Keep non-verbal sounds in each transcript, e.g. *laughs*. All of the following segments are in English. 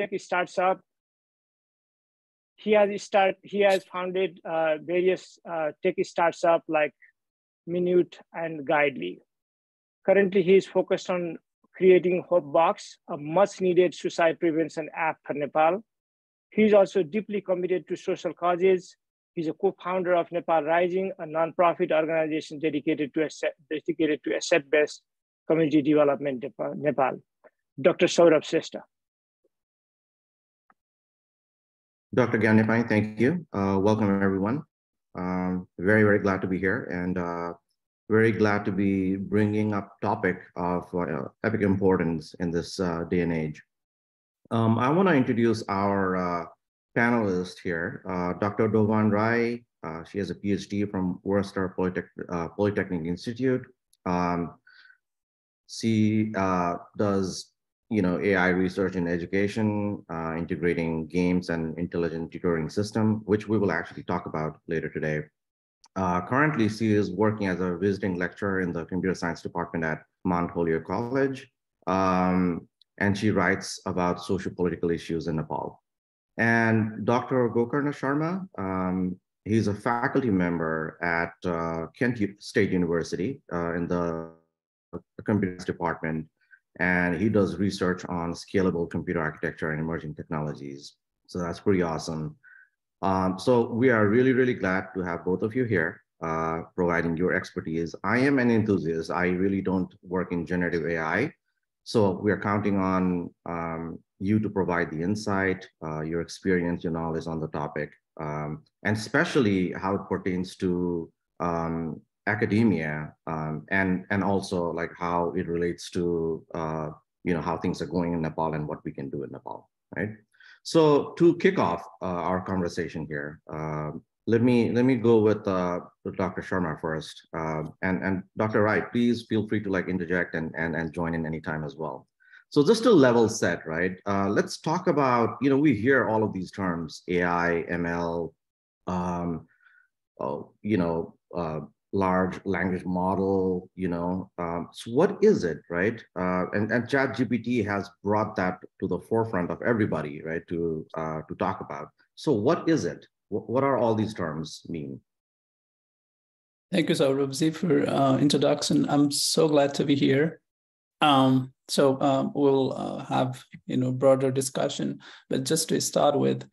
tech startup. He has start. He has founded uh, various uh, tech startups like Minute and Guidely. Currently, he is focused on creating Hopebox, a much-needed suicide prevention app for Nepal. He is also deeply committed to social causes. He's a co-founder of Nepal Rising, a nonprofit organization dedicated to asset, dedicated to asset-based community development Nepal. Dr. Saurav Shrestha. Dr. Gyanepani, thank you. Uh, welcome everyone. Um, very, very glad to be here and uh, very glad to be bringing up topic of uh, epic importance in this uh, day and age. Um, I want to introduce our uh, panelist here, uh, Dr. Dovan Rai. she has a PhD from Worcester Polytech Polytechnic Institute. Um, she does you know, AI research in education, uh, integrating games and intelligent tutoring system, which we will actually talk about later today. Uh, currently, she is working as a visiting lecturer in the computer science department at Mount Holyoke College. Um, and she writes about social political issues in Nepal. And Dr. Gokarna Sharma, um, he's a faculty member at uh, Kent State University uh, in the computer department and he does research on scalable computer architecture and emerging technologies. So that's pretty awesome. Um, so we are really, really glad to have both of you here uh, providing your expertise. I am an enthusiast. I really don't work in generative AI. So we are counting on um, you to provide the insight, uh, your experience, your knowledge on the topic, um, and especially how it pertains to um, academia um, and and also like how it relates to uh, you know how things are going in Nepal and what we can do in Nepal, right? So to kick off uh, our conversation here, uh, let me let me go with, uh, with Dr. Sharma first, um, and and Dr. Rai, please feel free to like interject and and and join in anytime as well. So just to level set, right? Uh, let's talk about you know we hear all of these terms AI, ML, um, oh, you know uh, large language model, you know. Um, so what is it, right? Uh, and, and Chat GPT has brought that to the forefront of everybody, right, to, uh, to talk about. So what is it? What, what are all these terms mean? Thank you, Saurav for uh, introduction. I'm so glad to be here. Um, so um, we'll uh, have you know broader discussion, but just to start with,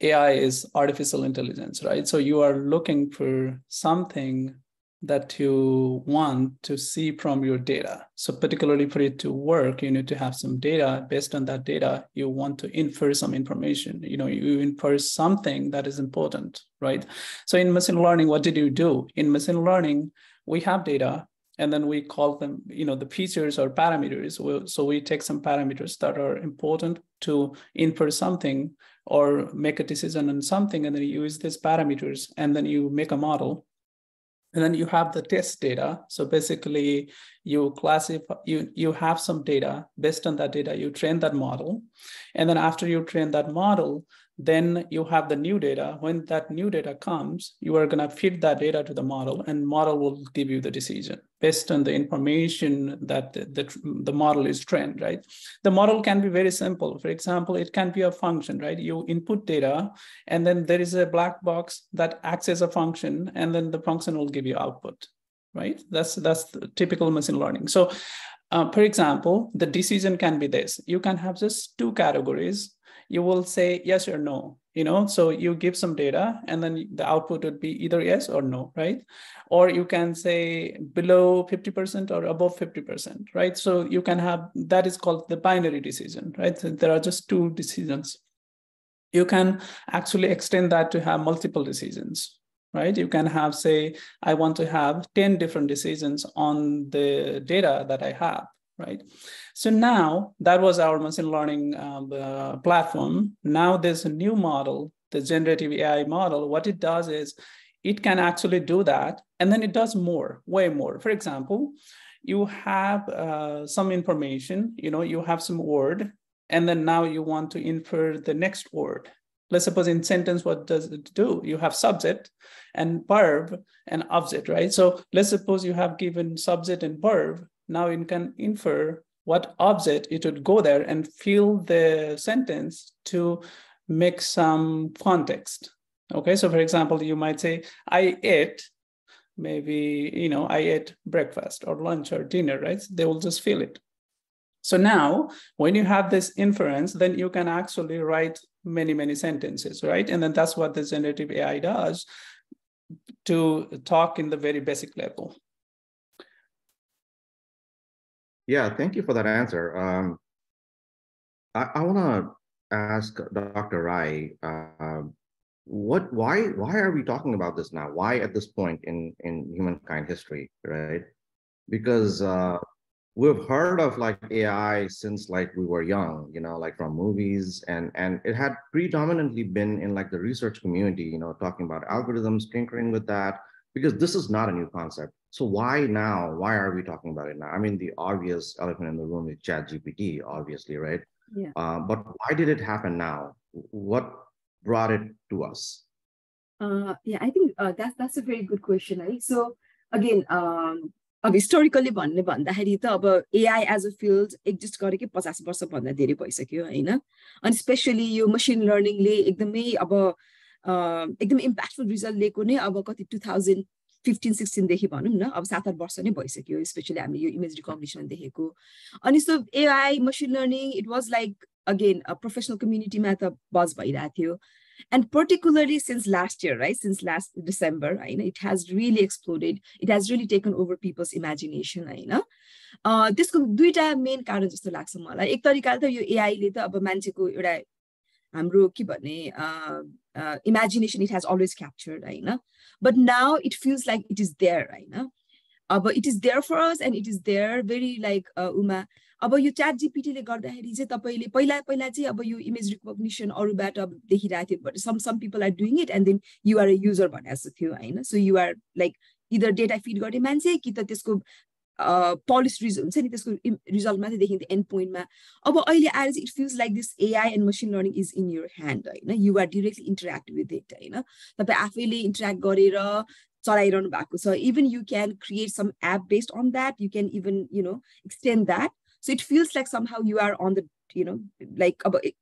AI is artificial intelligence, right? So you are looking for something that you want to see from your data. So particularly for it to work, you need to have some data. Based on that data, you want to infer some information. You know, you infer something that is important, right? So in machine learning, what did you do? In machine learning, we have data and then we call them, you know, the features or parameters. So we take some parameters that are important to infer something or make a decision on something and then you use these parameters and then you make a model and then you have the test data. So basically you classify you you have some data. Based on that data you train that model and then after you train that model then you have the new data. When that new data comes, you are going to feed that data to the model and model will give you the decision based on the information that the, the, the, model is trained, right? The model can be very simple. For example, it can be a function, right? You input data and then there is a black box that acts as a function and then the function will give you output, right? That's, that's typical machine learning. So uh, for example, the decision can be this. You can have just two categories you will say yes or no you know? So you give some data and then the output would be either yes or no right? Or you can say below 50% or above 50% right? So you can have that is called the binary decision right? So there are just two decisions. You can actually extend that to have multiple decisions right? You can have say i want to have 10 different decisions on the data that i have right? So now that was our machine learning um, uh, platform. Now there's a new model, the generative AI model. What it does is it can actually do that, and then it does more, way more. For example, you have uh, some information, you know, you have some word, and then now you want to infer the next word. Let's suppose in sentence, what does it do? You have subject and verb and object, right? So let's suppose you have given subject and verb now you can infer what object it would go there and fill the sentence to make some context. Okay, so for example, you might say, I ate, maybe, you know, I ate breakfast or lunch or dinner, right? They will just fill it. So now, when you have this inference, then you can actually write many, many sentences, right? And then that's what the generative AI does to talk in the very basic level. Yeah, thank you for that answer. Um, I, I want to ask Dr. Rai, uh, what, why, why are we talking about this now? Why at this point in in humankind history, right? Because uh, we've heard of like AI since like we were young, you know, like from movies, and and it had predominantly been in like the research community, you know, talking about algorithms, tinkering with that, because this is not a new concept. So why now? Why are we talking about it now? I mean, the obvious elephant in the room is Chat GPT, obviously, right? Yeah. Uh, but why did it happen now? What brought it to us? Uh, yeah, I think uh, that's that's a very good question, right? So again, um, अब historically भन्ने भन्दाखेरि त अब AI as a field exist गरेकै पचास वर्षभन्दा धेरै भइसक्यो होइन अनि स्पेसली यो मसिन लर्निङले एकदमै अब एकदमै इम्प्याक्टफुल रिजल्ट लिएको नै अब कति टु थाउजन्ड फिफ्टिन सिक्सटिनदेखि भनौँ न अब सात आठ वर्ष नै भइसक्यो स्पेसली हामीले यो इमेज रिकग्निसन देखेको अनि so AI machine learning it was like again professional कम्युनिटीमा त बज भइरहेको थियो particularly since last year, right? Since last December, I know it has really exploded. It has really taken over people's imagination, होइन त्यसको दुईवटा main कारण जस्तो लाग्छ मलाई एक तरिकाले त यो एआईले त अब मान्छेको एउटा हाम्रो के भन्ने imagination it has always captured होइन but now it feels like it is there होइन अब it is there for us and it is there very like Uma अब यो च्याट जिपिटीले गर्दाखेरि चाहिँ तपाईँले पहिला पहिला चाहिँ अब यो इमेज रिकग्निसन अरूबाट अब देखिरहेको थियो but some some people are doing it and then you're a user भने जस्तो थियो होइन so you're like either data feed गर्ने मान्छे कि त त्यसको पलिस रिज हुन्छ नि त्यसको रिजल्ट मात्रै देखिन्थ्यो एन्ड पोइन्टमा अब अहिले आएर चाहिँ it feels like this AI and machine learning is in your hand होइन you're directly interact with it होइन तपाईँ आफैले इन्टरेक्ट गरेर चलाइरहनु भएको छ even you can create some app based on that you can even you know extend that so it feels like somehow you are on the, you know, like about extremely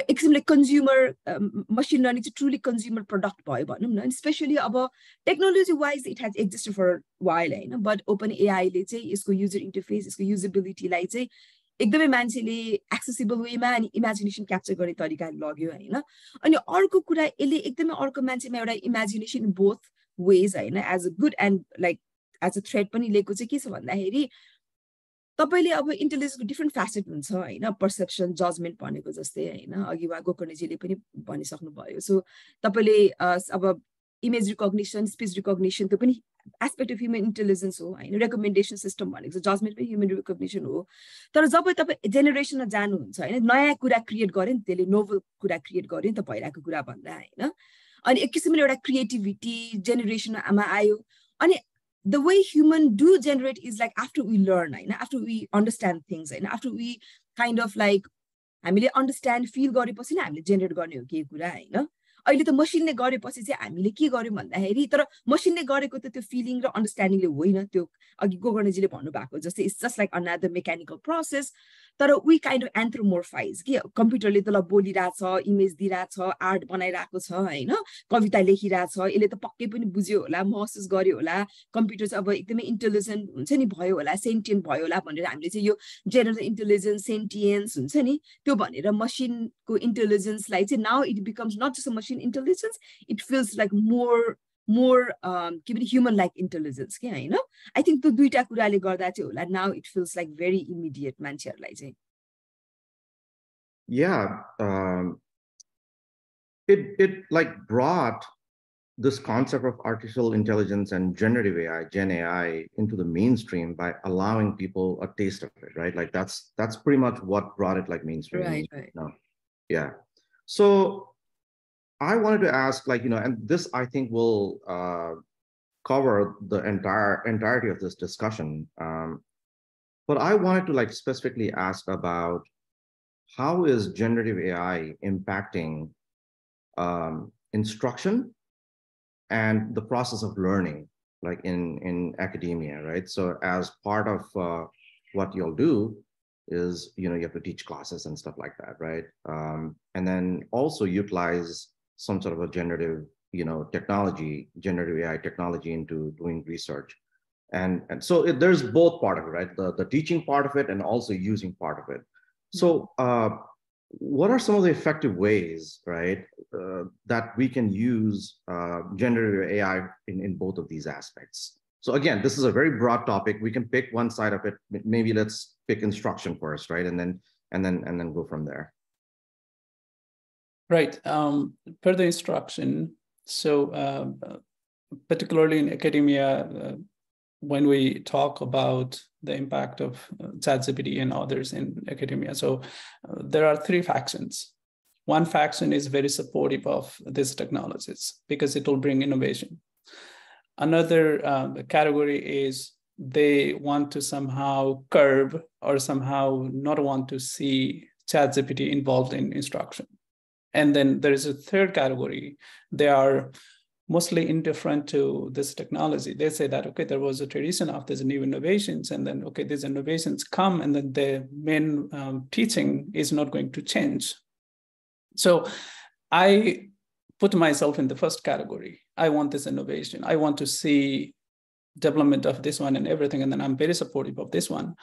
एक किसिमले consumer machine learning चाहिँ truly consumer product भयो भनौँ न specially अब technology wise it has exist for while होइन but open एआईले चाहिँ यसको युजर इन्टरफेस यसको युजेबिलिटीलाई चाहिँ एकदमै मान्छेले एक्सेसिबल वेमा अनि इमेजिनेसन क्याप्चर गर्ने तरिकाले लग्यो होइन? अनि अर्को कुरा यसले एकदमै अर्को मान्छेमा एउटा इमेजिनेसन बोथ वेज होइन? As a good and like as a threat पनि लिएको चाहिँ के छ भन्दाखेरि तपाईँले अब इन्टेलिजेन्सको डिफ्रेन्ट फ्यासेट हुन्छ होइन? पर्सेप्सन जजमेन्ट भनेको जस्तै होइन? अघि वा गोकर्णजीले पनि भनिसक्नुभयो। सो तपाईँले अब इमेज रिकग्निसन स्पिच त्यो पनि एस्पेक्ट अफ ह्युमन इन्टेलिजेन्स हो होइन? रेकमेन्डेसन सिस्टम भनेको चाहिँ जजमेन्ट पनि ह्युमन रिकग्निसन हो। तर जब तपाईँ जेनेरेसनमा जानुहुन्छ होइन? नयाँ कुरा क्रिएट गर्यो नि त्यसले नोभल कुरा क्रिएट गर्यो नि त भइरहेको कुरा भन्दा होइन? अनि एक किसिमले एउटा क्रिएटिभिटी जेनेरेसनमा आयो। अनि the way human do generate is like after we learn होइन after we understand things होइन after we kind of like हामीले अन्डरस्ट्यान्ड फिल गरेपछि नै हामीले जेनेरेट गर्ने हो केही कुरा होइन अहिले त मसिनले गरेपछि चाहिँ हामीले के गर्यौँ भन्दाखेरि तर मसिनले गरेको त त्यो फिलिङ र अन्डरस्ट्यान्डिङले होइन त्यो अघि गोकर्णजीले भन्नुभएको जस्तै it's just like another mechanical process तर वी काइन्ड अफ एन्थ्रोमोर्फाइज कि कम्प्युटरले तल बोलिरहेछ इमेज दिइरहेछ आर्ट बनाइरहेको छ होइन? कविता लेखिरहेछ यसले त पक्कै पनि बुझ्यो होला महसुस गर्यो होला। कम्प्युटर चाहिँ अब एकदमै इन्टेलिजेन्ट हुन्छ नि भयो होला सेन्टियन भयो होला भनेर हामीले चाहिँ यो जेनरल इन्टेलिजेन्स सेन्टियन्स हुन्छ नि त्यो भनेर मसिनको इन्टेलिजेन्सलाई चाहिँ now it becomes not just a machine intelligence it feels like more मोर के भने ह्युमन लाइक इन्टेलिजेन्स के होइन आई थिङ्क त्यो दुइटा कुराले गर्दा चाहिँ होला now it feels like very immediate मान्छेहरूलाई चाहिँ Yeah, um, it it like brought this concept of artificial intelligence and generative AI, Gen AI, into the mainstream by allowing people a taste of it, right? Like that's that's pretty much what brought it like mainstream. Right, right. No. Yeah. So I wanted to ask, like, you know, and this I think will uh, cover the entire entirety of this discussion. Um, but I wanted to like specifically ask about how is generative AI impacting um, instruction and the process of learning, like in in academia, right? So as part of uh, what you'll do, is you know you have to teach classes and stuff like that right um, and then also utilize some sort of a generative you know technology generative ai technology into doing research. And and so it, there's both part of it right? The, the teaching part of it and also using part of it. So uh, what are some of the effective ways right uh, that we can use uh, generative ai in, in both of these aspects? So again this is a very broad topic. We can pick one side of it. Maybe let's pick instruction first right? And then and then and then go from there right um, per the instruction so uh, particularly in academia uh, when we talk about the impact of uh, ChatGPT and others in academia. So uh, there are three factions. One faction is very supportive of these technologies because it will bring innovation. Another uh, category is they want to somehow curb or somehow not want to see ChatGPT involved in instruction. And then there is a third category. They are mostly indifferent to this technology. They say that, okay, there was a tradition of these new innovations, and then, okay, these innovations come, and then the main um, teaching is not going to change. So I put myself in the first category. I want this innovation. I want to see development of this one and everything, and then I'm very supportive of this one.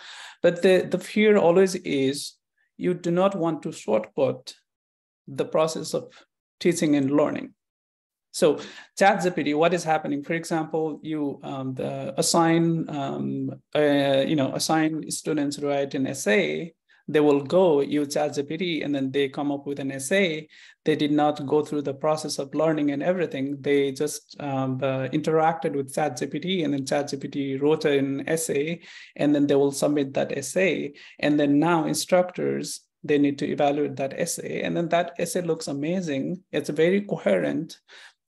But the, the fear always is you do not want to shortcut the process of teaching and learning so ChatGPT, what is happening? For example, you um, assign um, uh, you know assign students write an essay. They will go use ChatGPT and then they come up with an essay. They did not go through the process of learning and everything. They just um, uh, interacted with ChatGPT and then ChatGPT wrote an essay and then they will submit that essay. And then now instructors they need to evaluate that essay. And then that essay looks amazing. It's very coherent.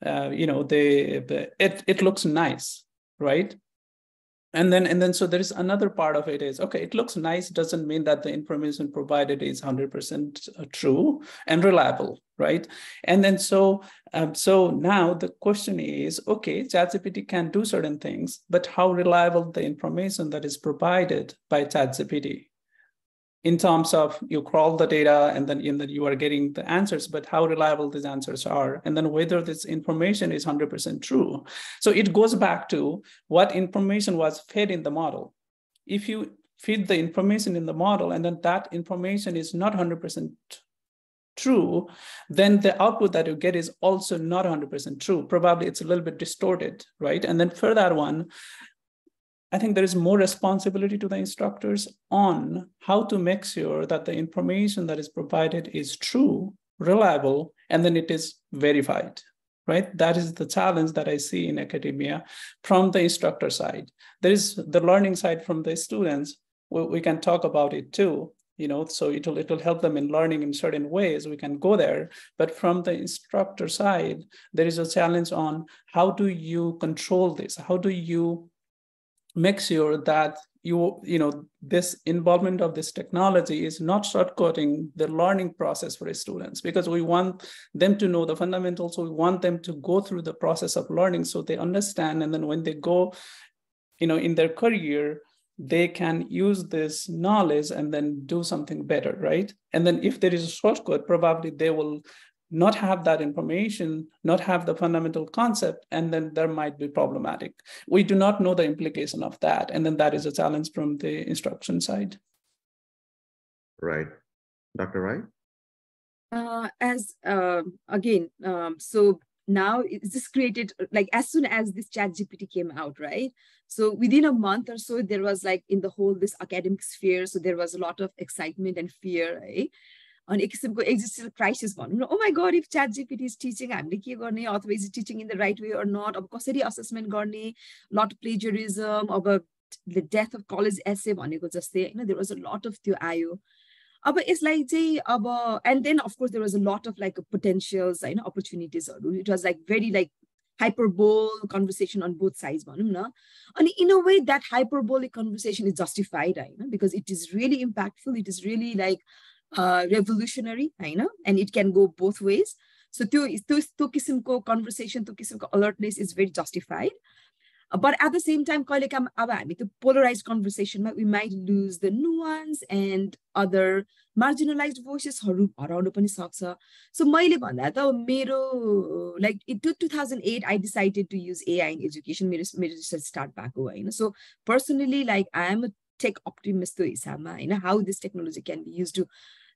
Uh, you know they it it looks nice right? And then and then so there is another part of it is okay it looks nice doesn't mean that the information provided is 100% uh, true and reliable right? And then so um, so now the question is okay chatgpt can do certain things but how reliable the information that is provided by chatgpt in terms of you crawl the data and then, and then you are getting the answers, but how reliable these answers are, and then whether this information is 100% true. So it goes back to what information was fed in the model. If you feed the information in the model and then that information is not 100% true, then the output that you get is also not 100% true. Probably it's a little bit distorted, right? And then for that one, I think there is more responsibility to the instructors on how to make sure that the information that is provided is true, reliable, and then it is verified, right? That is the challenge that I see in academia from the instructor side. There is the learning side from the students. We, we can talk about it too, you know, so it'll, it'll help them in learning in certain ways. We can go there. But from the instructor side, there is a challenge on how do you control this? How do you make sure that you you know this involvement of this technology is not shortcutting the learning process for students because we want them to know the fundamentals. So we want them to go through the process of learning so they understand. And then when they go you know in their career they can use this knowledge and then do something better right? And then if there is a shortcut probably they will not have that information, not have the fundamental concept, and then there might be problematic. We do not know the implication of that. And then that is a challenge from the instruction side. Right. Dr. Rai? Uh, as uh, again, um, so now it's just created like as soon as this chat gpt came out right so within a month or so there was like in the whole this academic sphere so there was a lot of excitement and fear right अनि एक किसिमको existential crisis भनौँ न ओ my god if ChatGPT is teaching हामीले के गर्ने? अथवा is teaching in the right way or not अब कसरी असेसमेन्ट गर्ने? लट प्लेजरिजम अब the death of college essay भनेको जस्तै होइन? There was a lot of त्यो आयो। अब यसलाई चाहिँ अब and then of course there was a lot of like potentials होइन? अपर्च्युनिटिजहरू it was like very like hyperbole conversation on both sides and in a way that hyperbolic conversation is justified right? because it is really impactful it is really like uh, revolutionary होइन and it can go both ways so त्यो त्यो त्यो किसिमको conversation त्यो किसिमको alertness is very justified but at the same time कहिलेकाहीँ अब हामी त्यो पोलराइज कन्भर्सेसनमा वी माइट लुज द नुवान्स एन्ड अदर मार्जिनलाइज भोइसेसहरू हराउनु पनि सक्छ सो मैले भन्दा त मेरो like to two thousand eight I decided to use AI in education मेरो मेरो रिसर्च स्टार्ट भएको होइन so personally like I M tech optimist to Isama, you know, how this technology can be used to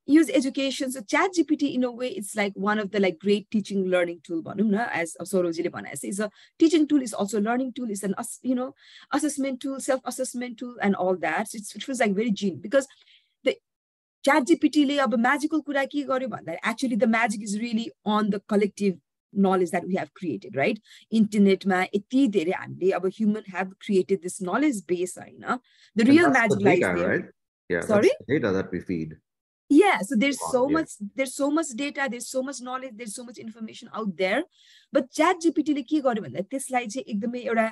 use education. So chat GPT, in a way, it's like one of the like great teaching learning tool, as Sorojile Banas. It's a teaching tool, is also a learning tool, it's an you know, assessment tool, self-assessment tool, and all that. It's, it feels like very gene because the chat GPT le a magical kuraki actually the magic is really on the collective knowledge that we have created, right? Internet ma iti dere our human have created this knowledge base, the real magic lies there. Right? Yeah, so there's so yeah. much there's so much data there's so much knowledge there's so much information out there but chat gpt le ke गर्यो भन्दा त्यसलाई चाहिँ एकदमै एउटा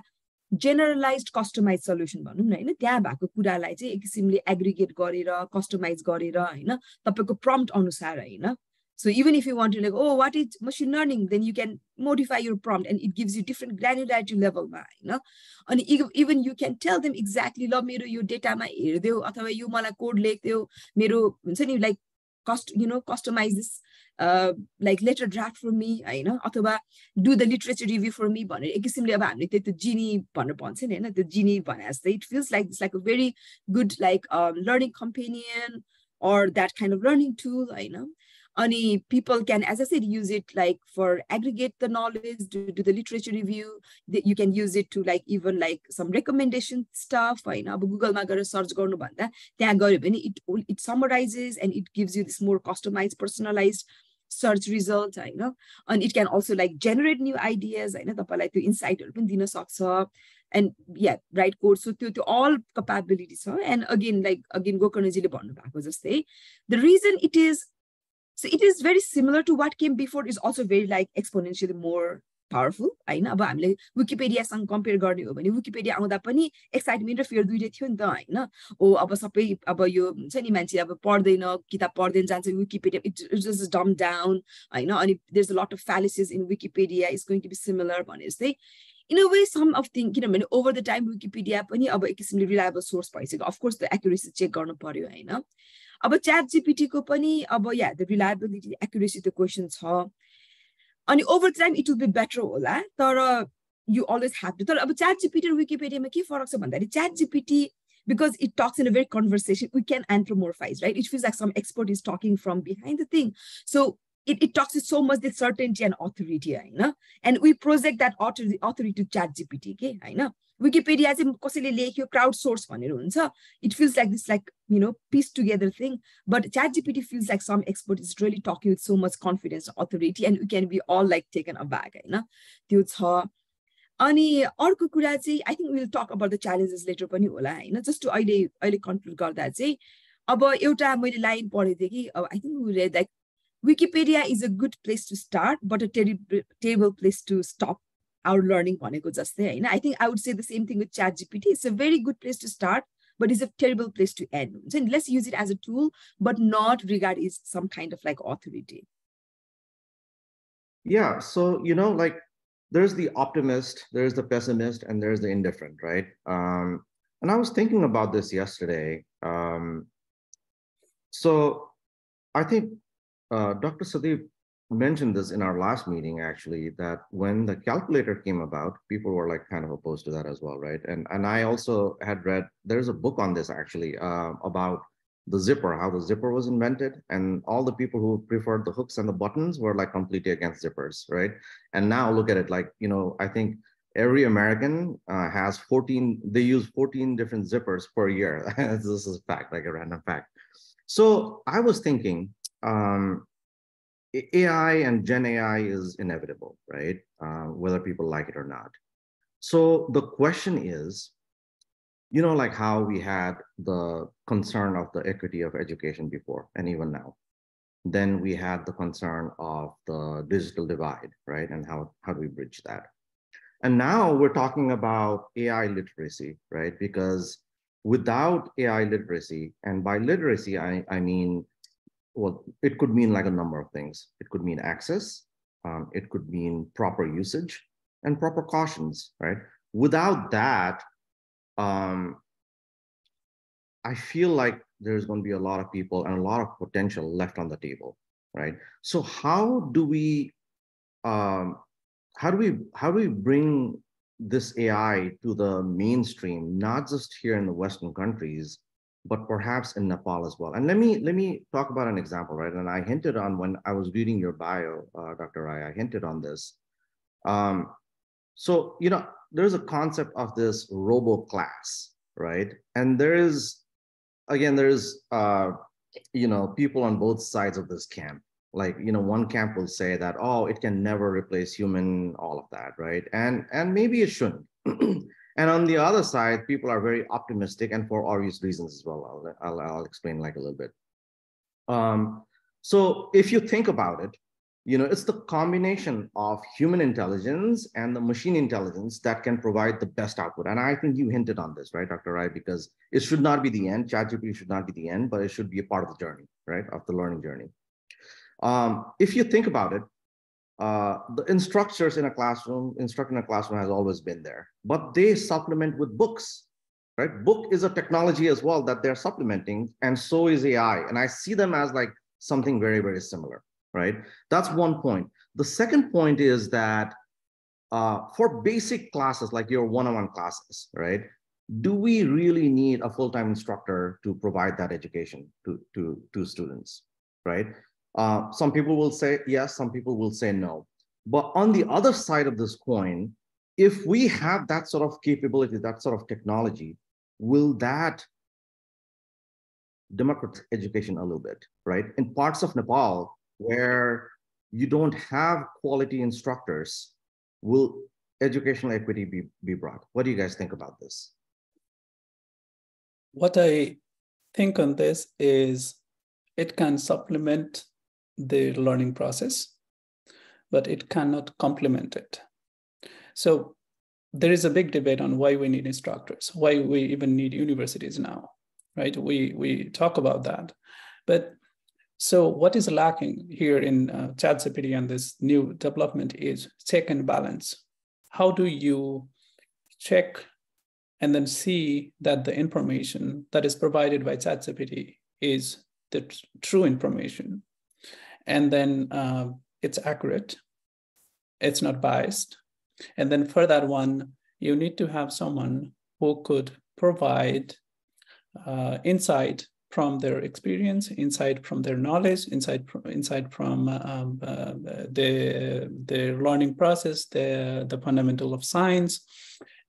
generalise customise solution भनौँ न होइन त्यहाँ भएको कुरालाई चाहिँ एक किसिमले एग्रिगेट गरेर कस्टमाइज गरेर होइन तपाईँको प्रम्प्ट अनुसार होइन So even if you want to like, oh, what is machine learning, then you can modify your prompt and it gives you different granularity level. You know? And even you can tell them exactly, ल मेरो यो डेटामा हेरिदेऊ अथवा यो मलाई code लेखिदेऊ मेरो हुन्छ नि like cust you know customize this like letter draft for me होइन अथवा do the literature review for me भनेर एक किसिमले अब हामीले त्यो जिनी भनेर भन्छ नि होइन त्यो जिनी भने जस्तै it feels like this like a very good like learning companion or that kind of learning tool, I know. Only people can, as I said, use it like for aggregate the knowledge, do, do the literature review. You can use it to like even like some recommendation stuff. I know Google ma search गर्नु भन्दा त्यहाँ गऱ्यो भने it it summarizes and it gives you this more customized, personalized search results होइन and it can also like generate new ideas होइन तपाईँलाई त्यो इन्साइटहरू पनि दिन सक्छ and yeah right code so to, to all capabilities huh? and again like again gokarnaजीले भन्नुभएको जस्तै the reason it is So it is very similar to what came before is also very like exponentially more powerful होइन? अब हामीले विकिपेडियासँग compare गर्ने हो भने Wikipedia आउँदा पनि एक्साइटमेन्ट र फियर दुइटै थियो नि त होइन? ओ अब सबै अब यो हुन्छ नि मान्छे अब पढ्दैन किताब पढ्दैन जान्छ Wikipedia it is dumb down होइन? अनि there a lot of fallacies in Wikipedia is going to be similar भने जस्तै in a way some of thing किनभने ओभर द टाइम विकिपिडिया पनि अब एक किसिमले रिलायबल सोर्स भइसक्यो। Of course the accuracy check गर्नु पर्यो होइन? अब च्याट जिपिटीको पनि अब या द रिलायबिलिटी एुरेसीको क्वेसन छ। अनि over time it will be better होला तर यु अल्ज हेपी तर अब च्याट र विकिपिडियामा के फरक छ भन्दाखेरि chat GPT because it talks in a very conversation we can anthropomorphize right it feels some expert is talking from behind the thing so it it talks to so much the certainty and authority होइन and विक्ट द्याटरि authority to ChatGPT. GPT के होइन Wikipedia चाहिँ कसैले लेख्यो crowd source भनेर हुन्छ। It feels like this like you know piece together thing but chat GPT feels like some expert is really talking with so much confidence authority and you can be all like taken aback होइन त्यो छ। अनि अर्को कुरा चाहिँ I think will talk about the challenges later पनि होला होइन? जस्ट अहिले अहिले कन्क्लुड गर्दा चाहिँ अब एउटा मैले लाइन पढेको थिएँ कि अब I think like Wikipedia is a good place to start but a terrible place to stop our learning भनेको जस्तै होइन I think I would say the same thing with chat GPT it's a very good place to start but it's a terrible place to end. So let's use it as a tool, but not regard it some kind of like authority. Yeah. So, you know, like there's the optimist, there's the pessimist, and there's the indifferent, right? Um, and I was thinking about this yesterday. Um, so I think uh, Dr. Sadeep mentioned this in our last meeting actually that when the calculator came about people were like kind of opposed to that as well right? And and i also had read there's a book on this actually uh, about the zipper how the zipper was invented. And all the people who preferred the hooks and the buttons were like completely against zippers right? And now look at it like you know i think every american uh, has 14 they use 14 different zippers per year. *laughs* This is a fact like a random fact. So i was thinking um, AI and Gen AI is inevitable, right? Uh, whether people like it or not. So the question is, you know, like how we had the concern of the equity of education before, and even now. Then we had the concern of the digital divide, right? And how, how do we bridge that? And now we're talking about AI literacy, right? Because without AI literacy, and by literacy, I, I mean well, it could mean like a number of things. It could mean access, um, it could mean proper usage and proper cautions, right? without that, um, I feel like there's going to be a lot of people and a lot of potential left on the table, right? So how do we, um, how do we, how do we bring this AI to the mainstream, not just here in the Western countries, but perhaps in Nepal as well. And let me let me talk about an example, right? And I hinted on when I was reading your bio, uh, Dr. Rai, I hinted on this. Um, so you know, there's a concept of this robo class, right? And there is, again, there's uh, you know people on both sides of this camp. Like you know, one camp will say that oh, it can never replace human, all of that, right? And and maybe it shouldn't. *clears throat* And on the other side, people are very optimistic and for obvious reasons as well. I'll, I'll, I'll explain like a little bit. Um, so if you think about it, you know, it's the combination of human intelligence and the machine intelligence that can provide the best output. And I think you hinted on this, right, Dr. Rai, because it should not be the end. ChatGPT should not be the end, but it should be a part of the journey, right, of the learning journey. Um, if you think about it, uh, the instructors in a classroom, instructing in a classroom has always been there, but they supplement with books, right? Book is a technology as well that they're supplementing, and so is AI. And I see them as like something very, very similar, right? That's one point. The second point is that uh, for basic classes like your one-on-one classes, right? Do we really need a full-time instructor to provide that education to, to, to students, right? Uh, some people will say yes, some people will say no. But on the other side of this coin, if we have that sort of capability, that sort of technology, will that democratize education a little bit, right? In parts of Nepal where you don't have quality instructors, will educational equity be, be brought? What do you guys think about this? What I think on this is it can supplement the learning process, but it cannot complement it. So there is a big debate on why we need instructors, why we even need universities now, right? We, we talk about that. But so what is lacking here in uh, ChatGPT and this new development is check and balance. How do you check and then see that the information that is provided by ChatGPT is the true information and then uh, it's accurate, it's not biased. And then for that one, you need to have someone who could provide uh, insight from their experience, insight from their knowledge, insight from, insight from um, uh, the, the learning process, the, the fundamental of science.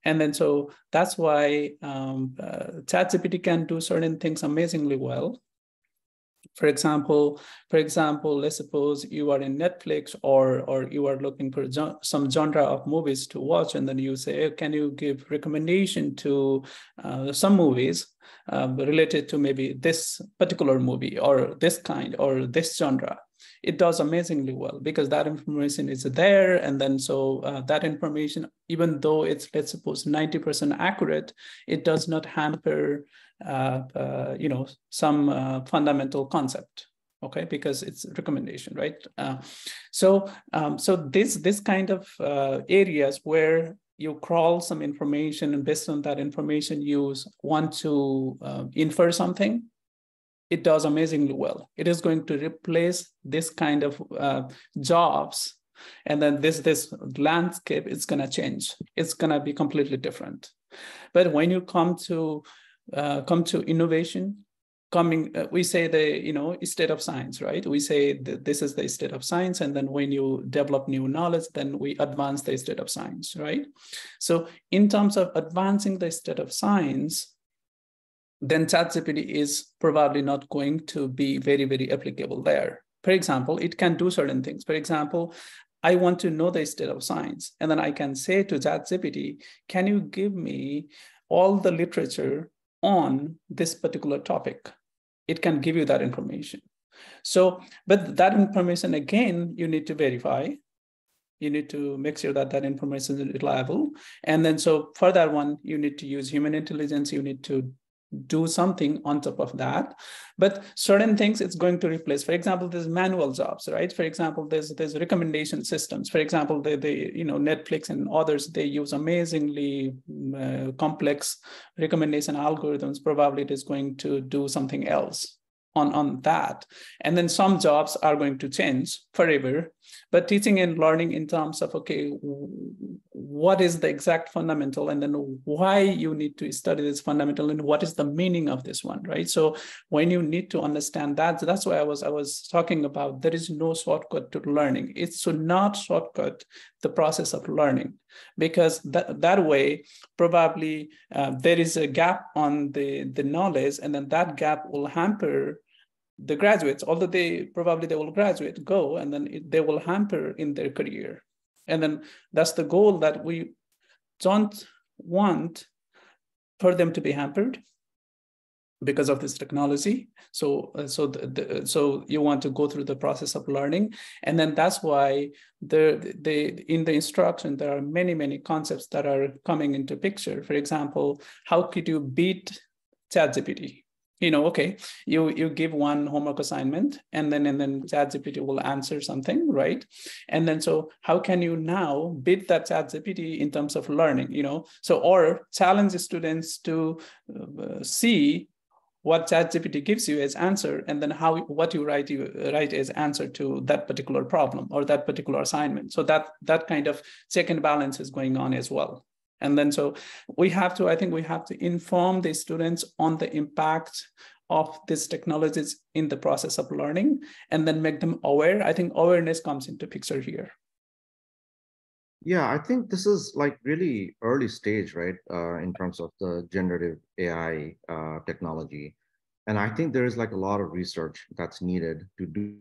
And then so that's why um, uh, ChatGPT can do certain things amazingly well for example for example let's suppose you are in netflix or or you are looking for some genre of movies to watch and then you say can you give recommendation to uh, some movies um, related to maybe this particular movie or this kind or this genre it does amazingly well because that information is there. And then so uh, that information even though it's let's suppose 90% accurate it does not hamper uh, uh, you know some uh, fundamental concept okay? Because it's recommendation right? Uh, so um, so this this kind of uh, areas where you crawl some information and based on that information you want to uh, infer something it does amazingly well. It is going to replace this kind of uh, jobs. And then this, this landscape is going to change. It's going to be completely different. But when you come to uh, come to innovation, coming, uh, we say the you know state of science, right? We say that this is the state of science, and then when you develop new knowledge, then we advance the state of science, right? So in terms of advancing the state of science, then ChatGPT is probably not going to be very, very applicable there. For example, it can do certain things. For example, I want to know the state of science. And then I can say to ChatGPT, can you give me all the literature on this particular topic? It can give you that information. So, but that information, again, you need to verify. You need to make sure that that information is reliable. And then so for that one, you need to use human intelligence. You need to do something on top of that. But certain things it's going to replace. For example there's manual jobs right? For example there's there's recommendation systems. For example they, they you know netflix and others they use amazingly uh, complex recommendation algorithms. Probably it is going to do something else on, on that. And then some jobs are going to change forever. But teaching and learning in terms of, okay, what is the exact fundamental and then why you need to study this fundamental and what is the meaning of this one, right? So when you need to understand that, that's why I was I was talking about there is no shortcut to learning. It should not shortcut the process of learning because that, that way probably uh, there is a gap on the, the knowledge and then that gap will hamper the graduates, although they probably they will graduate, go, and then it, they will hamper in their career. And then that's the goal that we don't want for them to be hampered because of this technology. So, uh, so the, the, so you want to go through the process of learning, and then that's why the the in the instruction there are many many concepts that are coming into picture. For example, how could you beat ChatGPT? you know, okay, you you give one homework assignment and then and then ChatGPT will answer something, right? And then so how can you now beat that ChatGPT in terms of learning, you know? So or challenge students to uh, see what ChatGPT gives you as answer, and then how what you write you write as answer to that particular problem or that particular assignment. So that that kind of check and balance is going on as well. And then so we have to, I think we have to inform the students on the impact of these technologies in the process of learning and then make them aware. I think awareness comes into picture here. Yeah, I think this is like really early stage, right? Uh, in terms of the generative AI uh, technology. And I think there is like a lot of research that's needed to do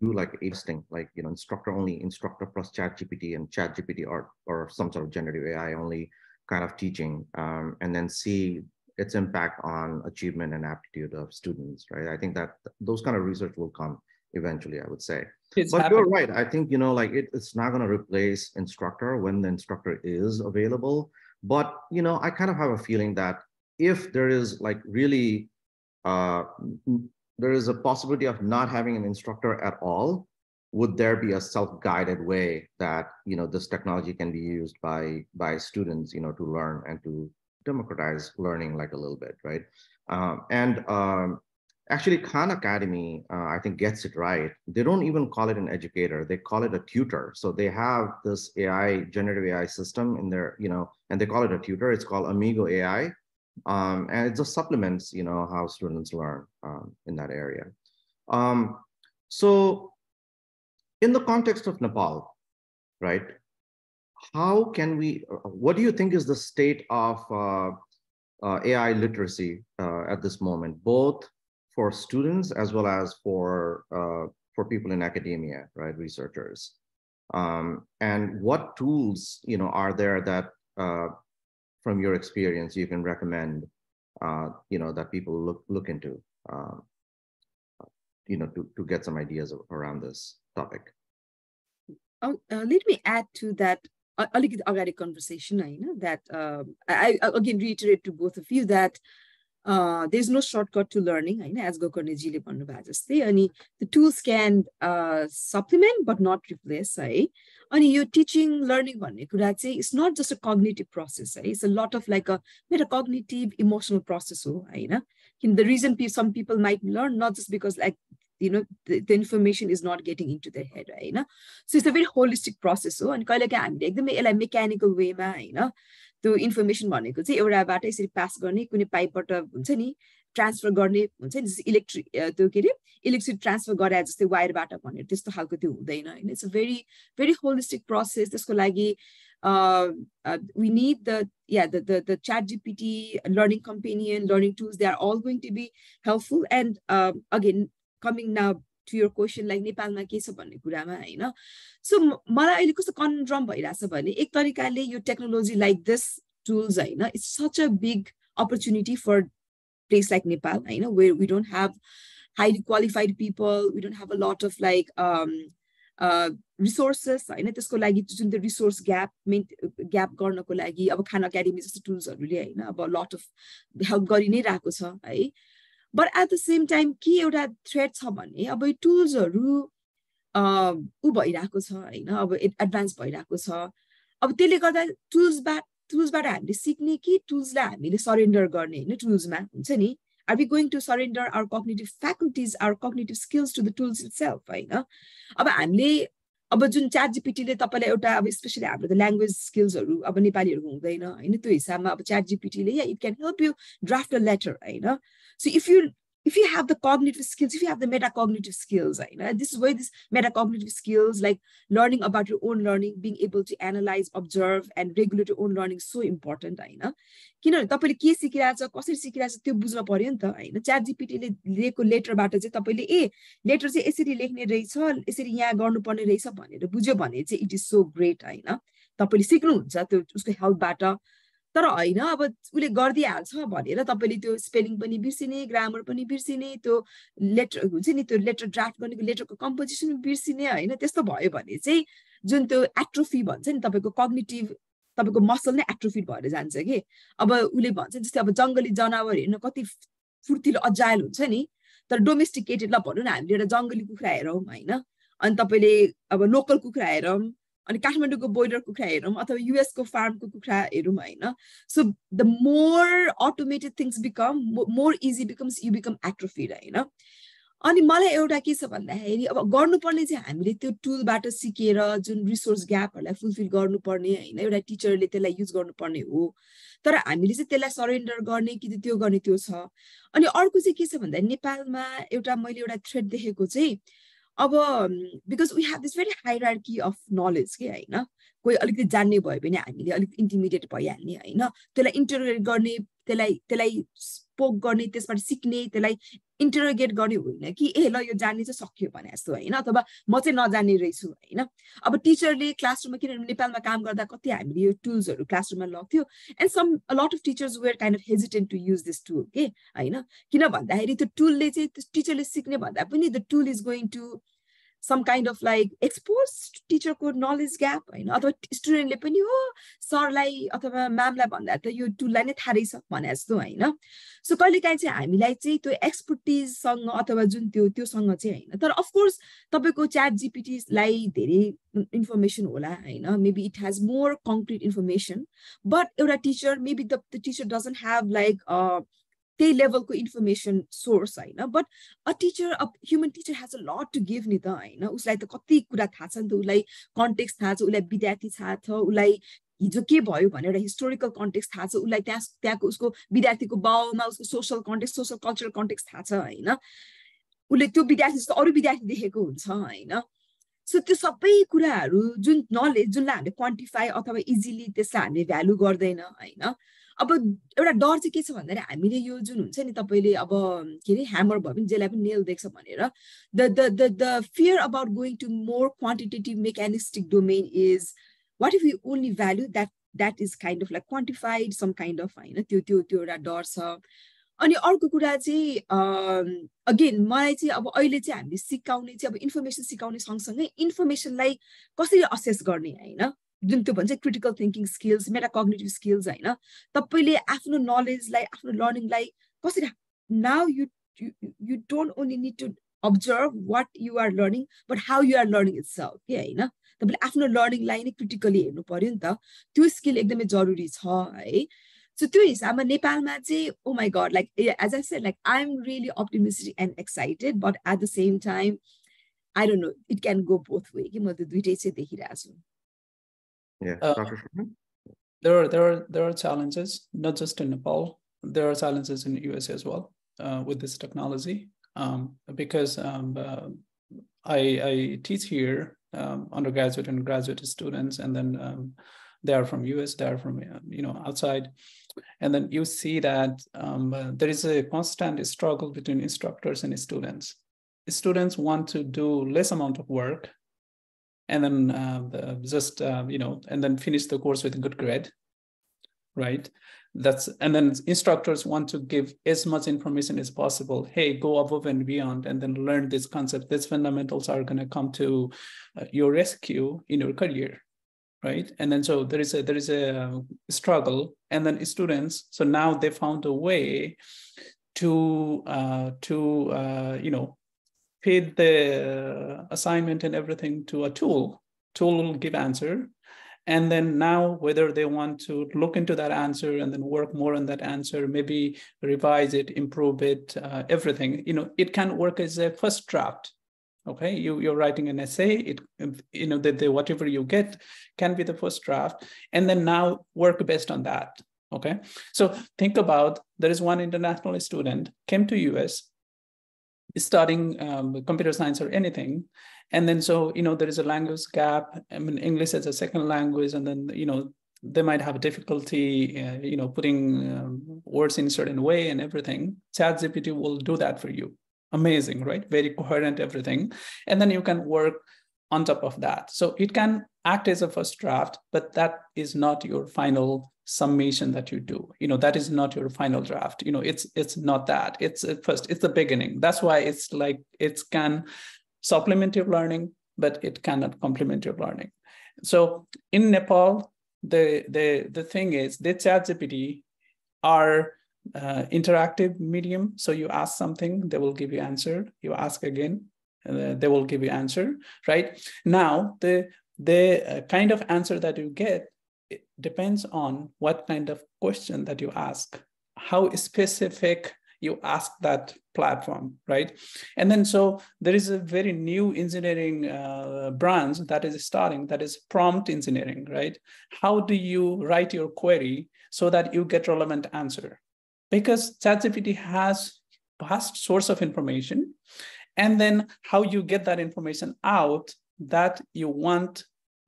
do like testing, like you know, instructor only, instructor plus chat GPT and chat GPT or or some sort of generative AI only kind of teaching, um, and then see its impact on achievement and aptitude of students, right? I think that those kind of research will come eventually, I would say. It's but happening. you're right. I think, you know, like it, it's not going to replace instructor when the instructor is available. But, you know, I kind of have a feeling that if there is like really uh, there is a possibility of not having an instructor at all would there be a self-guided way that you know this technology can be used by by students you know to learn and to democratize learning like a little bit right um, and um, actually khan academy uh, i think gets it right. They don't even call it an educator. They call it a tutor. So they have this ai generative ai system in their you know and they call it a tutor. It's called Khanmigo ai um, and it just supplements, you know, how students learn um, in that area. Um, so in the context of Nepal, right, how can we, what do you think is the state of uh, uh, AI literacy uh, at this moment, both for students as well as for, uh, for people in academia, right, researchers? Um, and what tools, you know, are there that uh, from your experience you can recommend uh, you know that people look look into uh, you know to, to get some ideas around this topic oh, uh, let me add to that अलिकति अगाडि conversation होइन that I again रिटरेट to both of you that there is no shortcut to learning होइन as गोकर्नेजीले भन्नुभयो जस्तै अनि the tools can supplement but not replace है अनि यो teaching learning भन्ने कुरा चाहिँ it's not just a cognitive process है it's a lot of like अ मेरो कग्नेटिभ इमोसनल प्रोसेस हो होइन किन the region P some people might learn not just because like you know the, the information is not getting into their head होइन so it's a very holistic process हो अनि कहिलेकाहीँ हामीले एकदमै यसलाई मेकानिकल वेमा होइन त्यो इन्फर्मेसन भनेको चाहिँ एउटाबाट यसरी पास गर्ने कुनै पाइपबाट हुन्छ नि ट्रान्सफर गर्ने हुन्छ नि जस्तै इलेक्ट्रिक त्यो के अरे इलेक्ट्रिसिटी ट्रान्सफर गरे जस्तै वायरबाट भनेर त्यस्तो खालको त्यो हुँदैन होइन it's a very very holistic process त्यसको लागि we need the yeah the the, the chat gpt learning companion learning tools they are all going to be helpful and uh, again to your question like नेपालमा के छ भन्ने कुरामा होइन? सो मलाई अहिले कस्तो कन्ड्रम भइरहेछ भने एक तरिकाले यो टेक्नोलोजी लाइक दिस टुल्स होइन it's such a big opportunity for Nepal, you know, where we don't have highly qualified people, we don't have a lot of like um, resources होइन त्यसको लागि जुन त्यो रिसोर्स ग्याप मेन ग्याप गर्नको लागि अब खाना academy जस्तो टुल्सहरूले होइन अब लट अफ हेल्प गरि नै रहेको छ है? But at the same time के एउटा थ्रेड छ भने अब टुल्सहरू ऊ भइरहेको छ होइन? अब एडभान्स भइरहेको छ। अब त्यसले गर्दा टुल्सबाट टुल्सबाट हामीले सिक्ने कि टुल्सलाई हामीले सरेन्डर गर्ने होइन? टुल्समा हुन्छ नि? Are we going to surrender our cognitive faculties, our cognitive skills to the tools itself होइन? अब हामीले अब जुन च्याट जिपिटीले तपाईँलाई एउटा अब स्पेसली हाम्रो त ल्याङ्ग्वेज स्किल्सहरू अब नेपालीहरूको हुँदैन होइन? त्यो हिसाबमा अब च्याट जिपिटीले या it can help you draft a letter होइन? So if you if you have the cognitive skills, if you have the metacognitive skills, right, this is where this metacognitive skills, like learning about your own learning, being able to analyze, observe, and regulate your own learning, so important, होइन किनभने तपाईँले के सिकिरहेछ कसरी सिकिरहेछ त्यो बुझ्न पर्यो नि त होइन च्याट जिपिटीले लिएको लेटरबाट चाहिँ तपाईँले ए लेटर चाहिँ यसरी लेख्ने रहेछ यसरी यहाँ गर्नुपर्ने रहेछ भनेर बुझ्यो भने चाहिँ इट इज सो ग्रेट होइन तपाईँले सिक्नुहुन्छ त्यो उसको हेल्पबाट तर होइन अब उसले गरिदिइहाल्छ भनेर तपाईँले त्यो स्पेलिङ पनि बिर्सिने ग्रामर पनि बिर्सिने त्यो लेटर हुन्छ नि त्यो लेटर ड्राफ्ट गर्नेको लेटरको कम्पोजिसन बिर्सिने होइन? त्यस्तो भयो भने चाहिँ जुन त्यो एट्रोफी भन्छ नि तपाईँको कग्नेटिभ तपाईँको मसल नै एट्रोफिड भएर जान्छ कि? अब उसले भन्छ जस्तै अब जङ्गली जनावर हेर्न कति फुर्तिलो अजायल हुन्छ नि तर डोमेस्टिकेटेडलाई भनौँ न हामीले एउटा जङ्गली कुखुरा हेरौँ होइन? अनि तपाईँले अब लोकल कुखुरा हेरौँ अनि काठमाडौँको बोइलर कुखुरा हेरौँ अथवा युएसको फार्मको कुखुरा हेरौँ होइन। So the more automated things become more easy becomes you become atrophied होइन। अनि मलाई एउटा के छ भन्दाखेरि अब गर्नुपर्ने चाहिँ हामीले त्यो टुलबाट सिकेर जुन रिसोर्स ग्यापहरूलाई फुलफिल गर्नुपर्ने होइन एउटा टिचरले त्यसलाई युज गर्नुपर्ने हो। तर हामीले चाहिँ त्यसलाई सरेन्डर गर्ने कि त्यो गर्ने त्यो छ। अनि अर्को चाहिँ के छ भन्दा नेपालमा एउटा मैले एउटा थ्रेड देखेको चाहिँ अब because we have this very hierarchy of knowledge के होइन? कोही अलिकति जान्ने भयो भने हामीले अलिक इन्टिमिडिएट भइहाल्ने होइन? त्यसलाई इन्टरग्रेट गर्ने त्यसलाई त्यसलाई स्पोक गर्ने त्यसबाट सिक्ने त्यसलाई इन्टरोगेट गर्ने होइन कि ए ल यो जान्ने चाहिँ सक्यो भने जस्तो होइन अथवा म चाहिँ नजान्ने रहेछु होइन। अब टिचरले क्लासरुममा किनभने नेपालमा काम गर्दा कति हामीले यो टुल्सहरू क्लासरुममा लग्थ्यो। And some lot of teachers were kind of hesitant to use this tool के होइन? किन भन्दाखेरि त्यो टुलले चाहिँ टिचरले सिक्ने भन्दा पनि the tool is going to some kind of like expose टिचरको knowledge gap होइन? अथवा स्टुडेन्टले पनि हो सरलाई अथवा म्यामलाई भन्दा त यो टुललाई नै थाहा रहेछ भने जस्तो होइन? सो कहिलेकाहीँ चाहिँ हामीलाई चाहिँ त्यो एक्सपर्टिजसँग अथवा जुन त्यो त्योसँग चाहिँ होइन? तर अफकोर्स तपाईँको च्याट जिपिटीलाई धेरै इन्फर्मेसन होला होइन? Maybe it has more concrete information but एउटा teacher maybe the teacher doesn't have like त्यही लेभलको इन्फर्मेसन सोर्स होइन but a teacher a human teacher has a lot to give नि त होइन उसलाई त कति कुरा थाहा छ नि त उसलाई कन्टेक्स्ट थाहा छ उसलाई विद्यार्थी थाहा छ उसलाई हिजो के भयो भने एउटा हिस्टोरिकल कन्टेक्स्ट थाहा छ उसलाई त्यहाँ त्यहाँको उसको विद्यार्थीको बाउमा उसको social context social cultural context थाहा छ होइन उसले त्यो विद्यार्थी जस्तो अरू विद्यार्थी देखेको हुन्छ होइन सो त्यो सबै कुराहरू जुन नलेज जुनलाई हामीले क्वान्टिफाई अथवा इजिली त्यसलाई हामीले भ्यालु गर्दैन होइन अब एउटा डर चाहिँ के छ भन्दाखेरि हामीले यो जुन हुन्छ नि तपाईँले अब के अरे ह्यामर भयो भने जसलाई पनि नेल देख्छ भनेर the the the the fear about going to more quantitative mechanistic domain is what if you only value that that is kind of like quantified some kind of होइन त्यो त्यो त्यो एउटा डर छ। अनि अर्को कुरा चाहिँ अगेन मलाई चाहिँ अब अहिले चाहिँ हामीले सिकाउने चाहिँ अब इन्फर्मेसन सिकाउने सँगसँगै इन्फर्मेसनलाई कसरी असेस गर्ने होइन? जुन त्यो भन्छ critical thinking skills metacognitive skills होइन तपाईँले आफ्नो नलेजलाई आफ्नो लर्निङलाई कसरी now you you don't only need to observe what you are learning but how you are learning it's के होइन? तपाईँले आफ्नो लर्निङलाई नै क्रिटिकली हेर्नु पर्यो नि त। त्यो स्किल एकदमै जरुरी छ है? सो त्यो हिसाबमा नेपालमा चाहिँ ओ my god like as I said like I am really optimistic and excited but at the same time I don't know it can go both way कि म त्यो दुइटै चाहिँ देखिरहेको छु Yeah, Uh, There are there are there are challenges not just in Nepal. There are challenges in the US as well uh, with this technology um, because um, uh, I I teach here um, undergraduate and graduate students, and then um, they are from US, they are from uh, you know outside, and then you see that um, uh, there is a constant struggle between instructors and students. Students want to do less amount of work and then uh, just uh, you know and then finish the course with a good grade right? That's and then instructors want to give as much information as possible. Hey go above and beyond and then learn this concept. These fundamentals are going to come to uh, your rescue in your career right? And then so there is a there is a struggle. And then students so now they found a way to uh, to uh, you know feed the assignment and everything to a tool. Tool will give answer. And then now whether they want to look into that answer and then work more on that answer maybe revise it improve it uh, everything you know it can work as a first draft. Okay you you're writing an essay it you know that the, whatever you get can be the first draft. And then now work based on that. Okay so think about there is one international student came to us studying um, computer science or anything. And then so you know there is a language gap. I mean english as a second language and then you know they might have a difficulty uh, you know putting um, words in a certain way and everything. Chat gpt will do that for you. Amazing right? Very coherent everything. And then you can work on top of that. So it can act as a first draft but that is not your final summation that you do. You know that is not your final draft. You know it's it's not that. It's at first it's the beginning. That's why it's like it can supplement your learning but it cannot complement your learning. So in nepal the the the thing is the chat gpt are uh, interactive medium. So you ask something they will give you answer. You ask again uh, they will give you answer right? Now the the uh, kind of answer that you get depends on what kind of question that you ask, how specific you ask that platform, right? And then so there is a very new engineering uh, branch that is starting, that is prompt engineering, right? How do you write your query so that you get relevant answer? Because ChatGPT has vast source of information, and then how you get that information out that you want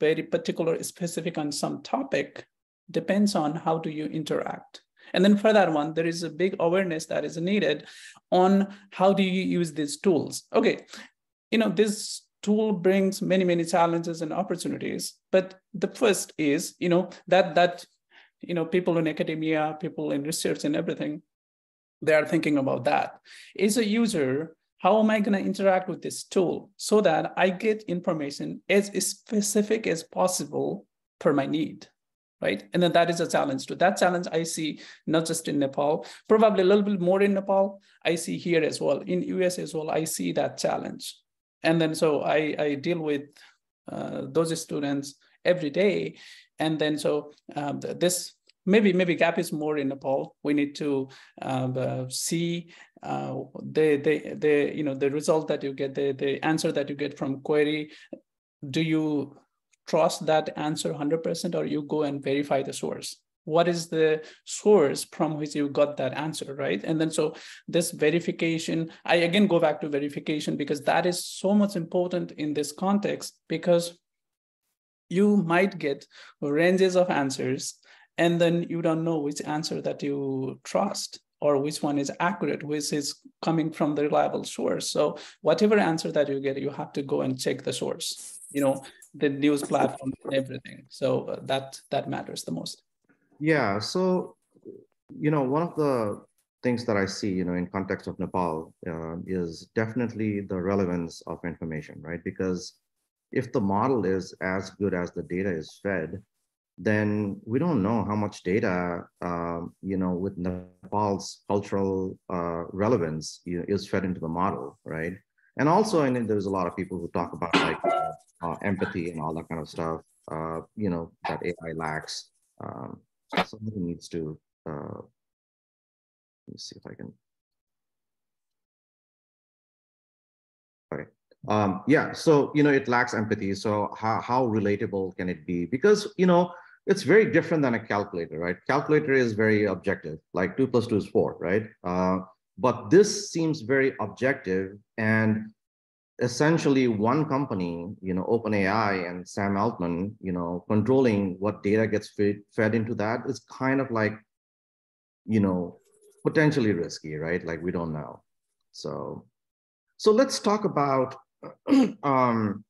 very particular specific on some topic depends on how do you interact. And then for that one there is a big awareness that is needed on how do you use these tools. Okay you know this tool brings many many challenges and opportunities but the first is you know that that you know people in academia people in research and everything they are thinking about that. As a user how am I going to interact with this tool so that I get information as specific as possible per my need, right? And then that is a challenge to that challenge I see not just in Nepal, probably a little bit more in Nepal. I see here as well, in US as well, I see that challenge. And then so I, I deal with uh, those students every day. And then so um, this maybe maybe gap is more in Nepal. We need to um, uh, see uh, the the the you know the result that you get, the the answer that you get from query. Do you trust that answer 100% or you go and verify the source? What is the source from which you got that answer, right? And then so this verification, I again go back to verification because that is so much important in this context because you might get ranges of answers and then you don't know which answer that you trust or which one is accurate, which is coming from the reliable source. So whatever answer that you get, you have to go and check the source, you know, the news platform and everything. So uh, that that matters the most. Yeah. So, you know, one of the things that I see, you know, in context of Nepal uh, is definitely the relevance of information, right? Because if the model is as good as the data is fed, then we don't know how much data, um, you know, with Nepal's cultural uh, relevance you know, is fed into the model, right? And also, I there's a lot of people who talk about like uh, uh, empathy and all that kind of stuff, uh, you know, that AI lacks. Um, somebody needs to, uh, let me see if I can. Okay. Um, yeah, so you know it lacks empathy. So how how relatable can it be? Because you know it's very different than a calculator, right? Calculator is very objective, like two plus two is four, right? Uh, but this seems very objective and essentially one company, you know, OpenAI and Sam Altman, you know, controlling what data gets fed, fed into that is kind of like, you know, potentially risky, right? Like we don't know. So, so let's talk about *clears throat* um,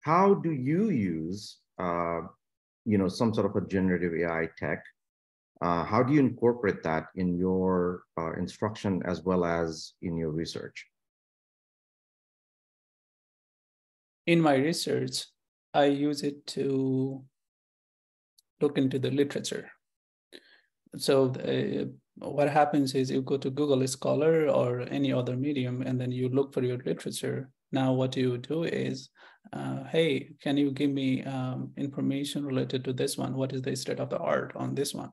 how do you use uh, you know, some sort of a generative AI tech Uh, how do you incorporate that in your uh, instruction as well as in your research? In my research, I use it to look into the literature. So uh, what happens is you go to Google Scholar or any other medium, and then you look for your literature. Now, what you do is, uh, hey, can you give me um, information related to this one? What is the state of the art on this one?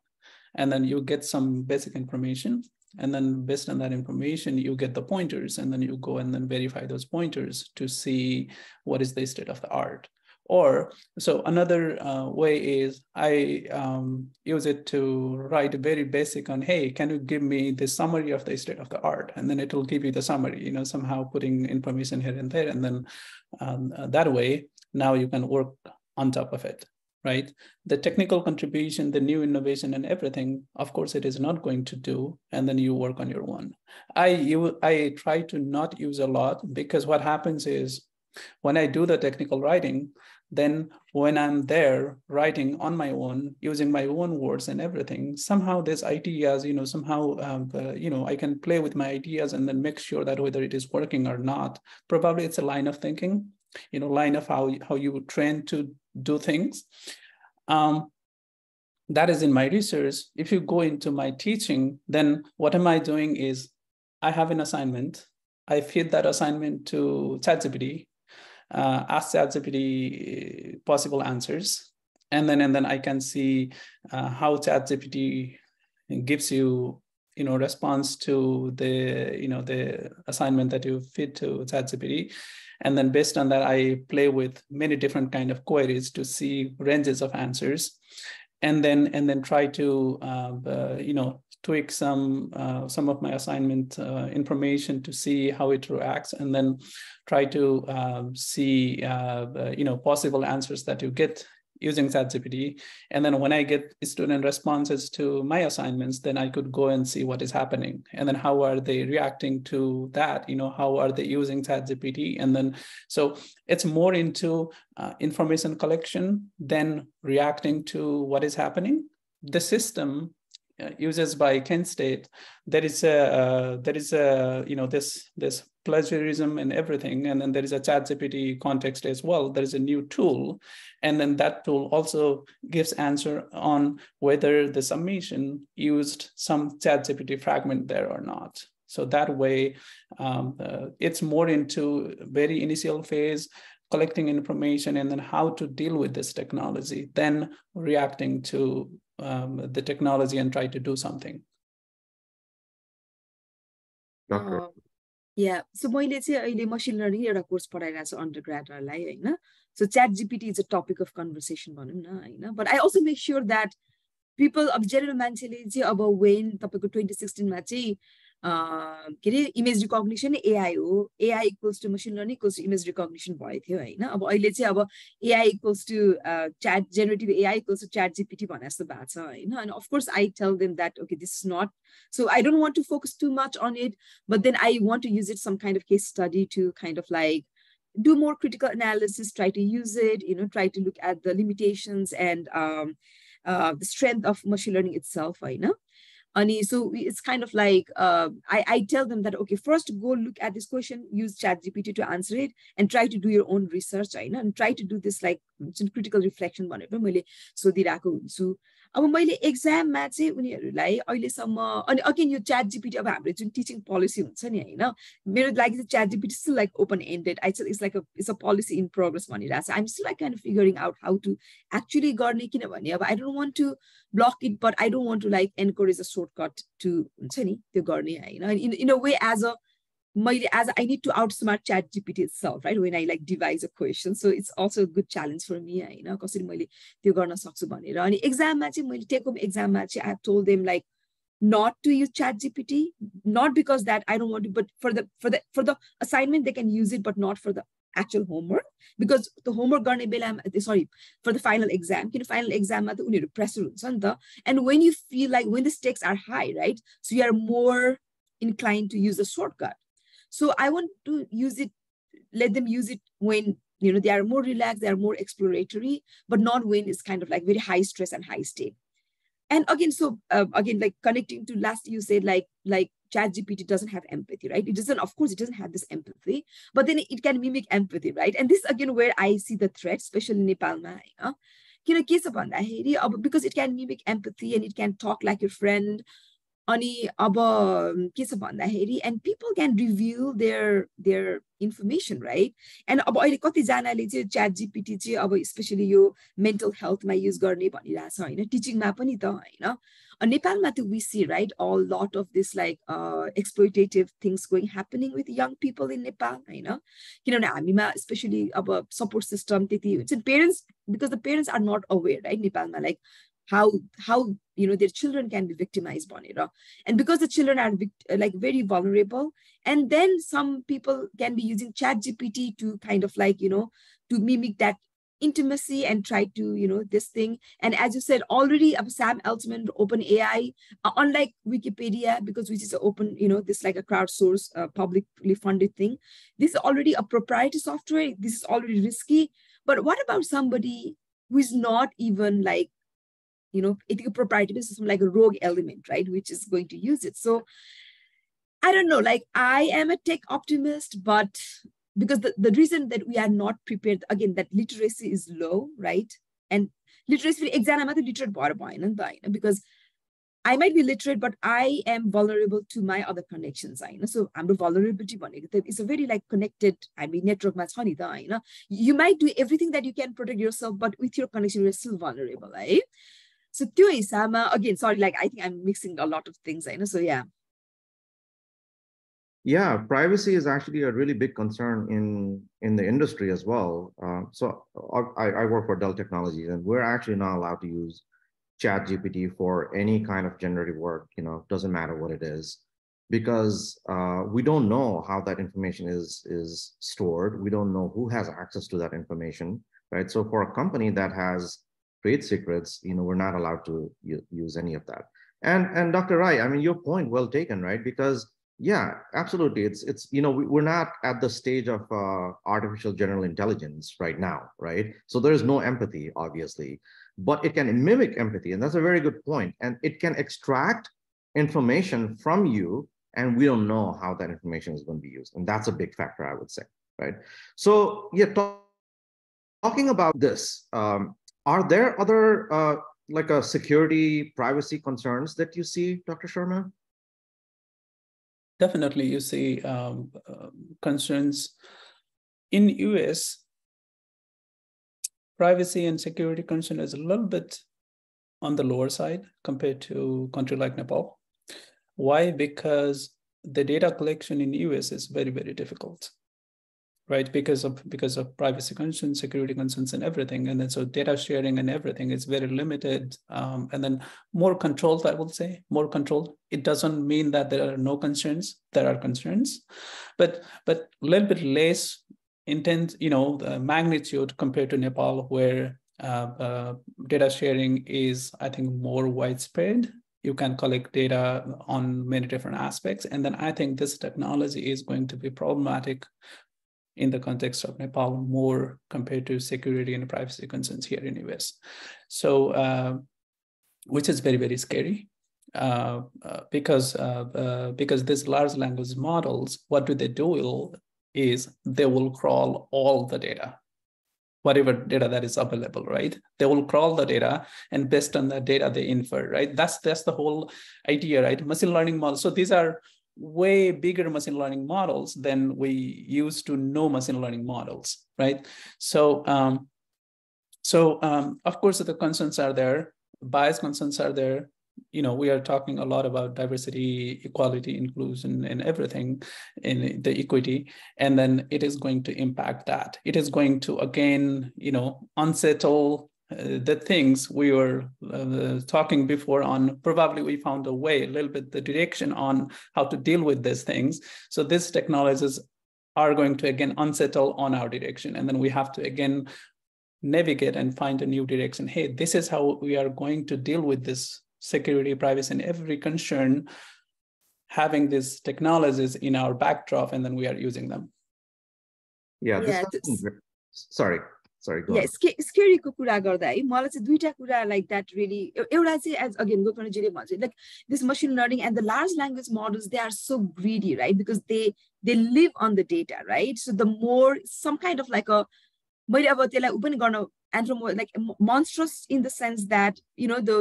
And then you get some basic information. And then based on that information, you get the pointers, and then you go and then verify those pointers to see what is the state of the art. Or so another uh, way is I um, use it to write very basic on, hey, can you give me the summary of the state of the art? And then it will give you the summary, you know, somehow putting information here and there. And then um, uh, that way, now you can work on top of it, right? The technical contribution, the new innovation and everything, of course, it is not going to do. And then you work on your own. I, you, I try to not use a lot because what happens is when I do the technical writing, then when i'm there writing on my own using my own words and everything somehow these ideas you know somehow um, uh, you know i can play with my ideas and then make sure that whether it is working or not. Probably it's a line of thinking you know line of how how you train to do things. Um, that is in my research. If you go into my teaching then what am i doing is i have an assignment. I feed that assignment to ChatGPT uh, ask ChatGPT possible answers, and then and then I can see uh, how ChatGPT gives you you know response to the you know the assignment that you feed to ChatGPT, and then based on that I play with many different kind of queries to see ranges of answers, and then and then try to uh, uh, you know tweak some uh, some of my assignment uh, information to see how it reacts, and then try to um, see uh, you know possible answers that you get using ChatGPT. And then when I get student responses to my assignments, then I could go and see what is happening. And then how are they reacting to that? You know, how are they using ChatGPT? And then, so it's more into uh, information collection than reacting to what is happening. The system uh, uses by Kent State, there is a uh, there is a you know this this plagiarism and everything, and then there is a ChatGPT context as well. There is a new tool, and then that tool also gives answer on whether the submission used some ChatGPT fragment there or not. So that way, um, uh, it's more into very initial phase collecting information and then how to deal with this technology, then reacting to um, the technology and try to do something. Doctor. Uh, yeah, so मैले चाहिँ अहिले मसिन learning एउटा course पढाइरहेको छु under ग्राडहरूलाई होइन सो chat GPT is a topic of conversation भनौँ न होइन but I also make sure that people अब जेनरल मान्छेले चाहिँ अब वेन तपाईँको ट्वेन्टी सिक्सटिनमा चाहिँ के अरे इमेज रिकग्निसन एआई हो AI equals to machine learning equals to image recognition भएको थियो होइन अब अहिले चाहिँ अब AI equals to chat generative AI equals to chat GPT भने जस्तो भएको छ होइन अनि of course I tell them that okay this is not so I don't want to focus too much on it but then I want to use it some kind of case study to kind of like do more critical analysis, try to use it, you know, try to look at the limitations and um, uh, the strength of machine learning itself, you know. Ani, so it's kind of like uh, I, I tell them that okay, first go look at this question, use ChatGPT to answer it, and try to do your own research, right? And try to do this like critical reflection. whatever. So अब मैले एक्जाममा चाहिँ उनीहरूलाई अहिलेसम्म अनि again यो chat GPT अब हाम्रो जुन teaching policy हुन्छ नि होइन मेरो लागि चाहिँ chat GPT still like open ended I it's like it's a policy in progress भनिरहेको छ. I'm still like kind figuring out how to actually गर्ने किनभने अब I don't want to block it but I don't want to like encourage a shortcut to हुन्छ नि त्यो गर्ने होइन। इन इन अ वे एज अ मैले as I need to outsmart chat GPT itself, right? When I like devise a question. So it's also a good challenge for me, होइन कसरी मैले त्यो गर्न सक्छु भनेर अनि एक्जाममा चाहिँ मैले टेक होम एक्जाममा चाहिँ I told them like not to use chat gpt not because that i don't want to but for the for the for the assignment they can use it but not for the actual homework because the homework गर्ने बेलामा sorry for the final exam किन final exam मा त उनीहरू pressure हुन्छ नि त and when you feel like when the stakes are high right so you are more inclined to use a shortcut so I want to use it, let them use it when you know they are more relaxed, they are more exploratory, but not when it's kind of like very high stress and high stake. and again so uh, again like connecting to last you said like like chat gpt doesn't have empathy right it doesn't of course it doesn't have this empathy but then it can mimic empathy right and this again where i see the threat especially in nepal होइन किन के छ भन्दाखेरि अब because it can mimic empathy and it can talk like year friend अनि अब के छ भन्दाखेरि and people can review there their information right and अब अहिले कतिजनाले चाहिँ च्याट जिपिटी चाहिँ अब स्पेसली यो मेन्टल हेल्थमा युज गर्ने भनिरहेछ होइन टिचिङमा पनि त होइन नेपालमा त we see right all lot of this like exploitative things going happening with young people in Nepal होइन किनभने हामीमा स्पेसली अब सपोर्ट सिस्टम त्यति हुन्छ parents because the parents are not aware right नेपालमा like how how you know their children can be victimized bhanera and because the children are like very vulnerable and then some people can be using chat gpt to kind of like you know to mimic that intimacy and try to you know this thing. And as you said already sam altman open ai uh, unlike wikipedia because which is open you know this like a crowdsource uh, publicly funded thing this is already a proprietary software. This is already risky. But what about somebody who is not even like you know ethical proprietary system like a rogue element right which is going to use it so i don't know like i am a tech optimist but because the, the reason that we are not prepared again that literacy is low right and literacy exam I'm at the literate because I might be literate, but I am vulnerable to my other connections. You know, so I'm a vulnerability one. It's a very like connected, I mean, network match honey. You know, you might do everything that you can protect yourself, but with your connection, you're still vulnerable. Right? So again, sorry, like I think I'm mixing a lot of things. I know. So yeah. Yeah, privacy is actually a really big concern in in the industry as well. Uh, so uh, I, I work for Dell Technologies, and we're actually not allowed to use Chat GPT for any kind of generative work. You know, doesn't matter what it is, because uh, we don't know how that information is is stored. We don't know who has access to that information, right? So for a company that has trade secrets, you know, we're not allowed to use any of that. And and Dr. Rai, I mean, your point well taken, right? Because yeah, absolutely. It's it's you know we, we're not at the stage of uh, artificial general intelligence right now, right? So there is no empathy, obviously, but it can mimic empathy, and that's a very good point. And it can extract information from you, and we don't know how that information is going to be used, and that's a big factor, I would say, right? So yeah, talk, talking about this, um, are there other uh, like a security privacy concerns that you see, Dr. Sharma? definitely you see um, uh, concerns in US. Privacy and security concern is a little bit on the lower side compared to country like Nepal. Why? Because the data collection in US is very, very difficult right? Because of because of privacy concerns, security concerns, and everything. And then so data sharing and everything is very limited. Um, and then more controlled, I would say, more controlled. It doesn't mean that there are no concerns. There are concerns, but but a little bit less intense, you know, the magnitude compared to Nepal, where uh, uh, data sharing is, I think, more widespread you can collect data on many different aspects. And then I think this technology is going to be problematic in the context of Nepal more compared to security and privacy concerns here in US. So, uh, which is very, very scary. Uh, uh, because uh, uh, because these large language models, what do they do is they will crawl all the data, whatever data that is available, right? They will crawl the data, and based on that data, they infer, right? That's that's the whole idea, right? Machine learning models. So these are way bigger machine learning models than we used to know machine learning models, right? So, um, so um, of course the concerns are there, bias concerns are there. You know, we are talking a lot about diversity, equality, inclusion, and everything in the equity, and then it is going to impact that. It is going to again, you know, unsettle uh, the things we were uh, talking before on probably we found a way a little bit the direction on how to deal with these things. So these technologies are going to again unsettle on our direction and then we have to again navigate and find a new direction. Hey this is how we are going to deal with this security privacy and every concern having these technologies in our backdrop and then we are using them. Yeah, yeah sorry sorry go yeah, स्के स्केरीको कुरा गर्दा है मलाई चाहिँ दुईटा कुरा like that really एउटा चाहिँ as again गोपनजीले भन्छ like this machine learning and the large language models they are so greedy right because they they live on the data right so the more some kind of like अ मैले अब त्यसलाई ऊ पनि गर्न anthromo like monstrous in the sense that you know the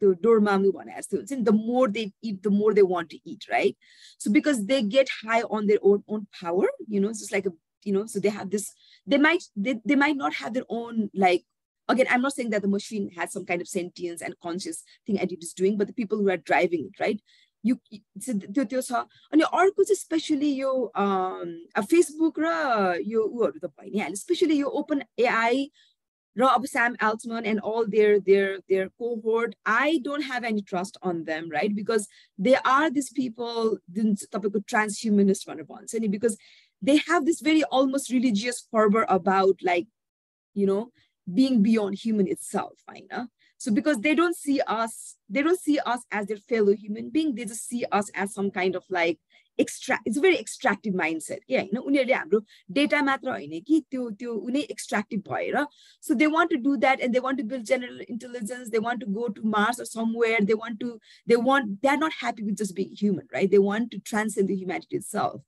the dormammu one has to the more they eat the more they want to eat right so because they get high on their own own power you know it's just like a you know so they have this they might they, they might not have their own like again i'm not saying that the machine has some kind of sentience and conscious thing and it is doing but the people who are driving it right you त्यो त्यो छ अनि अर्को चाहिँ specially यो Facebook र यो उहरू त भइ नै हाल्यो स्पेसली यो ओपन एआई र अब स्याम एल्टमन and all there there there कोहोर्ड I don't have any trust on them right because they are this people जुन तपाईँको ट्रान्सह्युमनिस्ट भनेर भन्छ नि because they have this very almost religious fervor about like you know being beyond human itself fine huh? so because they don't see us they don't see us as their fellow human being they just see us as some kind of like extract it's a very extractive mindset yeah you know उनीहरूले हाम्रो data मात्र होइन कि त्यो त्यो उनी extractive भएर so they want to do that and they want to build general intelligence they want to go to Mars or somewhere they want to they want they're not happy with just being human right they want to transcend the humanity itself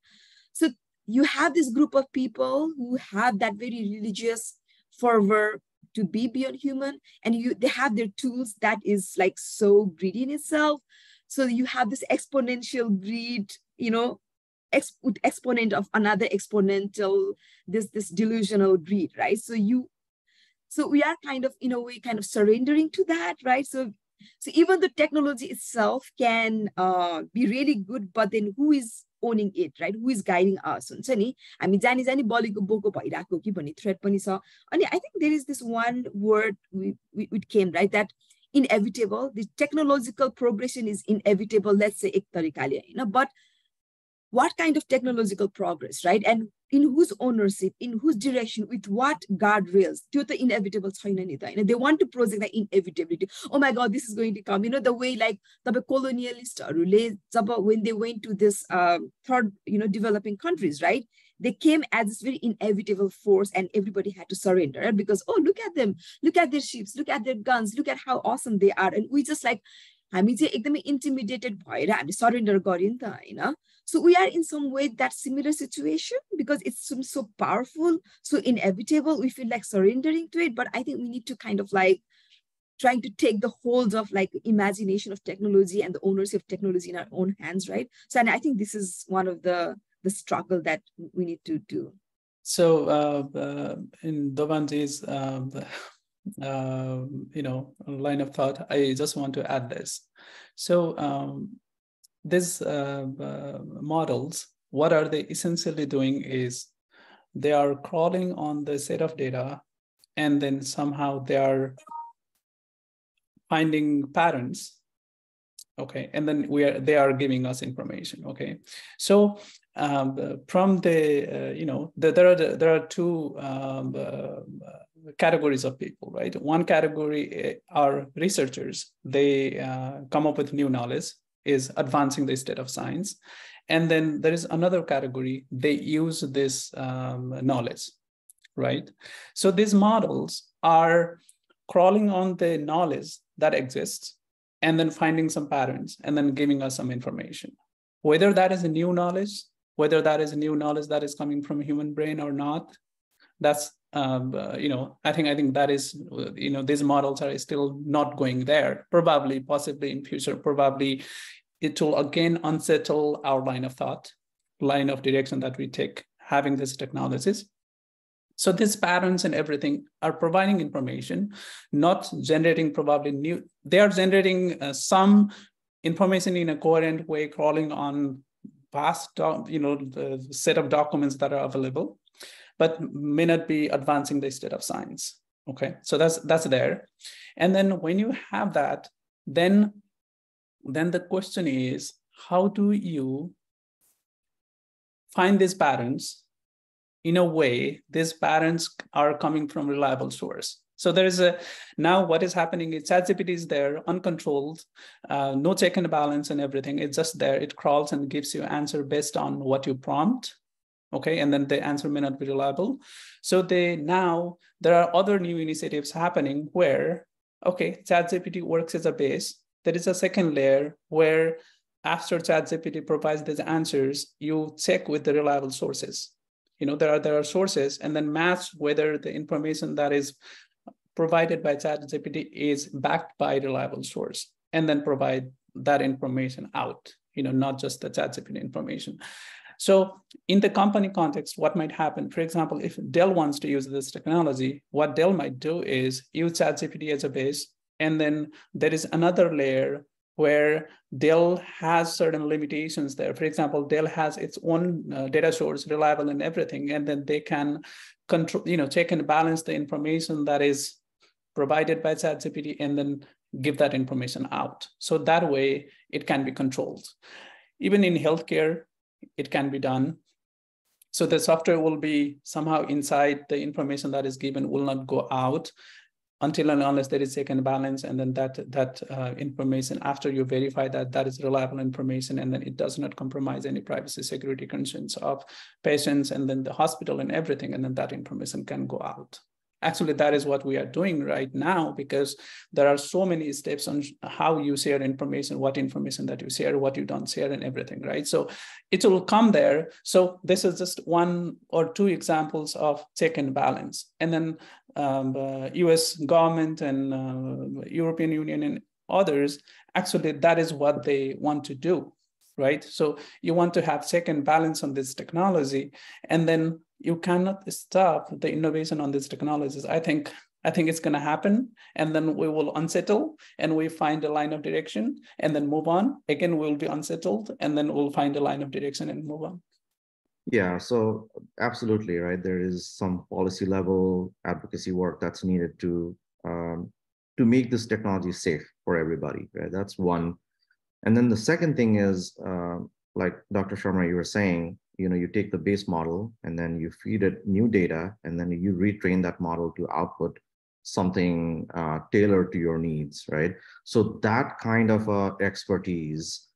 so you have this group of people who have that very religious fervor to be beyond human and you they have their tools that is like so greedy in itself. So you have this exponential greed you know exp exponent of another exponential this this delusional greed right? So you so we are kind of in a way kind of surrendering to that right? So so even the technology itself can uh, be really good but then who is owning it right who is guiding अस हुन्छ नि हामी जानी जानी बलीको Boko भइरहेको कि भन्ने thread पनि छ अनि I think there is this one word wit came right that inevitable the technological progression is inevitable let's चाहिँ एक तरिकाले होइन but what kind of technological progress, right? And in whose ownership, in whose direction, with what guardrails? Do the inevitable they want to project the inevitability. Oh my God, this is going to come. You know, the way like the colonialist when they went to this um, third, you know, developing countries, right? They came as this very inevitable force and everybody had to surrender right? because, oh, look at them. Look at their ships. Look at their guns. Look at how awesome they are. And we just like, हामी चाहिँ एकदमै इन्टिमिडिएटेड भएर हामी surrender गऱ्यो नि त होइन so we are in some way that similar situation because it's so powerful so inevitable we feel like surrendering to it but I think we need to kind of like trying to take the holds of like imagination of technology and the ownership of technology in our own hands, right? So, and I think this is one of the the struggle that we need to do. So, uh, uh, in Dovanji's um, uh, you know, line of thought, I just want to add this. So, um, these uh, models, what are they essentially doing is they are crawling on the set of data and then somehow they are finding patterns okay and then we are they are giving us information okay so um, from the uh, you know the, there are the, there are two um, uh, categories of people right one category uh, are researchers they uh, come up with new knowledge is advancing the state of science. And then there is another category, they use this um, knowledge, right? So these models are crawling on the knowledge that exists and then finding some patterns and then giving us some information. Whether that is a new knowledge, whether that is a new knowledge that is coming from a human brain or not, that's um, uh, you know i think i think that is you know these models are still not going there. Probably possibly in future probably it will again unsettle our line of thought line of direction that we take having these technologies. So these patterns and everything are providing information not generating probably new they are generating uh, some information in a coherent way crawling on past you know the set of documents that are available but may not be advancing the state of science. Okay, so that's that's there. And then when you have that, then then the question is, how do you find these patterns in a way these patterns are coming from reliable source? So there is a now what is happening is ChatGPT is there, uncontrolled, uh, no check and balance and everything. It's just there. It crawls and gives you answer based on what you prompt okay? And then the answer may not be reliable. So they now there are other new initiatives happening where okay chatgpt works as a base. There is a second layer where after chatgpt provides these answers you check with the reliable sources. You know there are there are sources and then match whether the information that is provided by chatgpt is backed by reliable source and then provide that information out you know not just the chatgpt information so in the company context, what might happen, for example, if Dell wants to use this technology, what Dell might do is use ChatGPT as a base. And then there is another layer where Dell has certain limitations there. For example, Dell has its own uh, data source, reliable and everything, and then they can control, you know, check and balance the information that is provided by ChatGPT and then give that information out. So that way it can be controlled. Even in healthcare, it can be done. So the software will be somehow inside the information that is given will not go out until and unless there is check and balance and then that that uh, information after you verify that that is reliable information and then it does not compromise any privacy security concerns of patients and then the hospital and everything and then that information can go out Actually, that is what we are doing right now because there are so many steps on how you share information, what information that you share, what you don't share, and everything, right? So it will come there. So this is just one or two examples of check and balance. And then um, uh, US government and uh, European Union and others, actually, that is what they want to do right? So you want to have check and balance on this technology, and then you cannot stop the innovation on these technologies. I think I think it's going to happen, and then we will unsettle, and we find a line of direction, and then move on. Again, we'll be unsettled, and then we'll find a line of direction and move on. Yeah, so absolutely right. There is some policy level advocacy work that's needed to um, to make this technology safe for everybody. Right, that's one and then the second thing is, uh, like Dr. Sharma, you were saying, you know, you take the base model and then you feed it new data, and then you retrain that model to output something uh, tailored to your needs, right? So that kind of uh, expertise,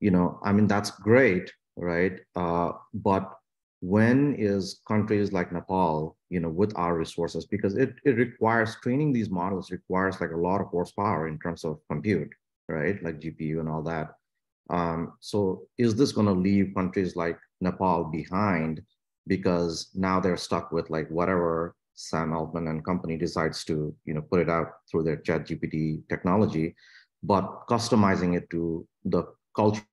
you know, I mean, that's great, right? Uh, but when is countries like Nepal, you know, with our resources, because it, it requires training these models requires like a lot of horsepower in terms of compute, right? Like GPU and all that. Um, so is this going to leave countries like Nepal behind because now they're stuck with like whatever Sam Altman and company decides to, you know, put it out through their chat GPT technology, but customizing it to the cultural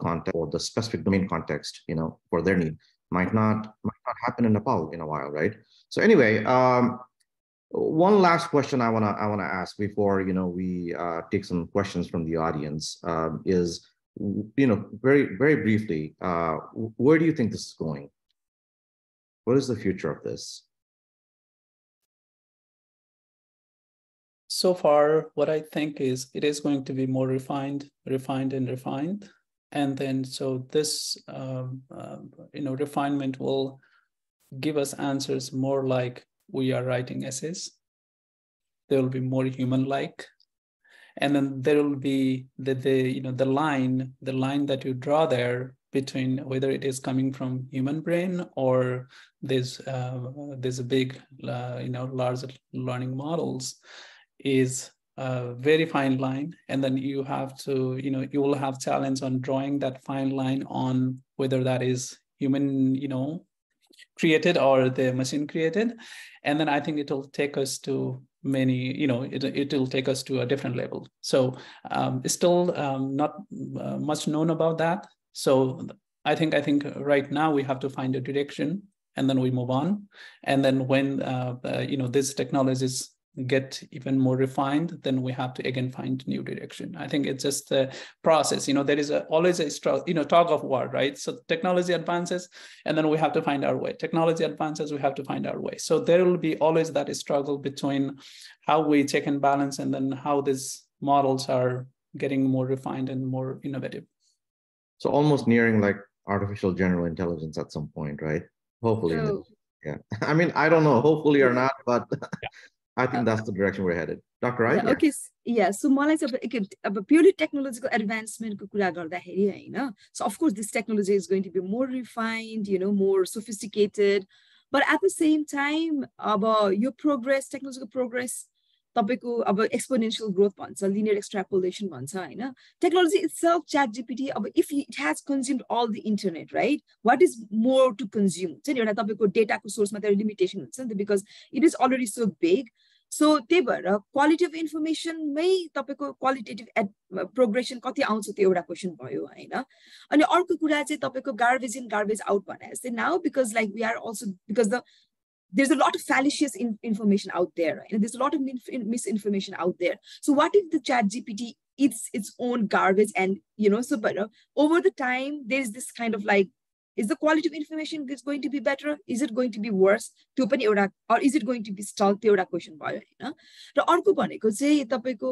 context or the specific domain context, you know, for their need might not might not happen in Nepal in a while, right? So anyway, um, one last question I want to I want to ask before you know we uh, take some questions from the audience um, is you know very very briefly uh, where do you think this is going? What is the future of this? So far, what I think is it is going to be more refined, refined, and refined, and then so this um, uh, you know refinement will give us answers more like we are writing essays. They will be more human-like. And then there will be the, the, you know, the line, the line that you draw there between whether it is coming from human brain or this uh, this big uh, you know large learning models is a very fine line. And then you have to you know you will have challenge on drawing that fine line on whether that is human you know created or the machine created. And then i think it'll take us to many you know it, it'll take us to a different level. So um, it's still um, not uh, much known about that. So i think i think right now we have to find a direction and then we move on. And then when uh, uh, you know this technology is get even more refined then we have to again find new direction. I think it's just a process you know there is a, always a struggle you know tug of war right? So technology advances and then we have to find our way. Technology advances we have to find our way. So there will be always that struggle between how we check and balance and then how these models are getting more refined and more innovative. So almost nearing like artificial general intelligence at some point right? Hopefully yeah. *laughs* I mean i don't know. Hopefully or not but yeah. I think that's the direction we're headed. Dr. Rai? Yeah, okay. Yeah, so मलाई चाहिँ अब purely technological advancement कुरा गर्दाखेरि होइन so of course this technology is going to be more refined, you know, more sophisticated, but at the same time अब यो progress, technological progress तपाईँको अब exponential growth भन्छ लिनियर एक्सट्रापोलेसन भन्छ होइन technology itself chat GPT अब if it has consumed all the internet right what is more to consume हुन्छ नि एउटा तपाईँको डेटाको सोर्समा त लिमिटेसन हुन्छ नि त because it is already so big so त्यही भएर क्वालिटी अफ इन्फर्मेसनमै तपाईँको क्वालिटेटिभ एड प्रोग्रेसन कति आउँछ त्यो एउटा क्वेसन भयो होइन अनि अर्को कुरा चाहिँ तपाईँको गार्बेज इन गार्बेज आउट भने जस्तै now because like we are also because the there's a lot of fallacious in, information out there right? and there's a lot of misinformation out there so what if the chat gpt eats its own garbage and you know so but uh, over the time there's this kind of like is the quality of information is going to be better? Is it going to be worse? त्यो पनि एउटा or is it going to be stall त्यो एउटा question भयो होइन? र अर्को भनेको चाहिँ तपाईँको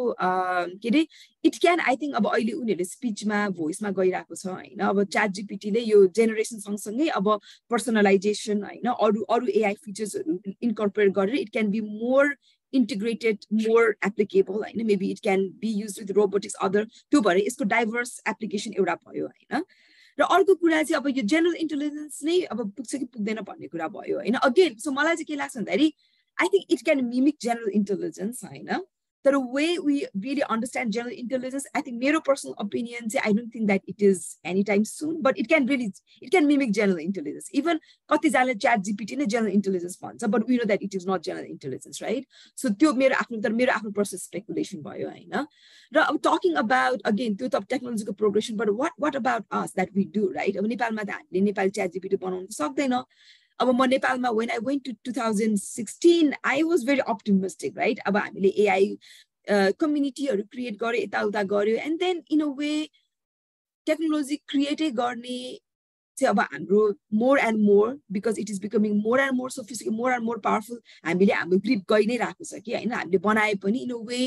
के अरे इट क्यान आई थिङ्क अब अहिले उनीहरूले स्पिचमा भोइसमा गइरहेको छ होइन? अब च्याट जिपिटीले यो जेनेरेसन सँगसँगै अब पर्सनलाइजेसन होइन? अरू अरू एआई फिचर्सहरू इन्कर्पोरेट गरेर it can be more integrated, more applicable, होइन? Maybe it can be used with robotics, other यसको डाइभर्स एप्लिकेसन एउटा भयो होइन? र अर्को कुरा चाहिँ अब यो जेनरल इन्टेलिजेन्स नै अब पुग्छ कि पुग्दैन भन्ने कुरा भयो होइन? अगेन सो मलाई चाहिँ के लाग्छ भन्दाखेरि I think it can mimic general intelligence होइन? तर way we really understand general intelligence I think मेरो पर्सनल ओपिनियन चाहिँ I don't think that it is any time soon but it can really it can mimic general intelligence even कतिजनाले chat GPT नै general intelligence भन्छ but we know that it is not general intelligence right so त्यो मेरो आफ्नो तर मेरो आफ्नो personal speculation भयो होइन र अब टकिङ अबाउट अगेन त्यो त टेक्नोलोजीको progression but what what about us that we do right अब नेपालमा त हामीले नेपाली च्याट जिपिटी बनाउनु सक्दैन अब म नेपालमा when I went to two thousand sixteen I was very optimistic right अब हामीले एआई कम्युनिटीहरू क्रिएट गर्यो यताउता गर्यो and then in a way technology क्रिएटै गर्ने चाहिँ अब हाम्रो more and more because it is becoming more and more सोफिस्टिक more and more powerful हामीले हाम्रो ग्रिप गइ नै रहेको छ कि होइन हामीले बनाए पनि इन a way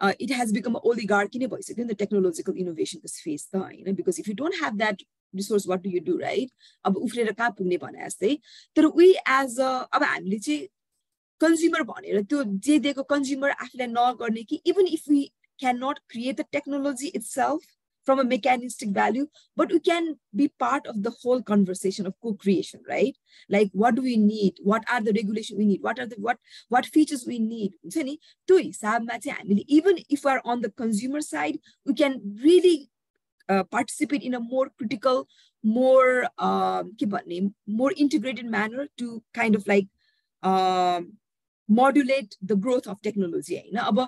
it has become oligarchy नै भइसक्यो नि त टेक्नोलोजिकल इनोभेसनको स्पेस त होइन because if you don't have that resource what do you do right अब उफ्रेर कहाँ पुग्ने भने जस्तै तर वी एज अ अब हामीले चाहिँ कन्ज्युमर भनेर त्यो जे दिएको कन्ज्युमर आफूलाई नगर्ने कि even if we can not create the technology it's self from a mechanistic value, but we can be part of the whole conversation of co-creation, right? Like what do we need? What are the regulation we need? What are the what what features we need? Even if we're on the consumer side, we can really uh, participate in a more critical, more um, more integrated manner to kind of like um, modulate the growth of technology होइन अब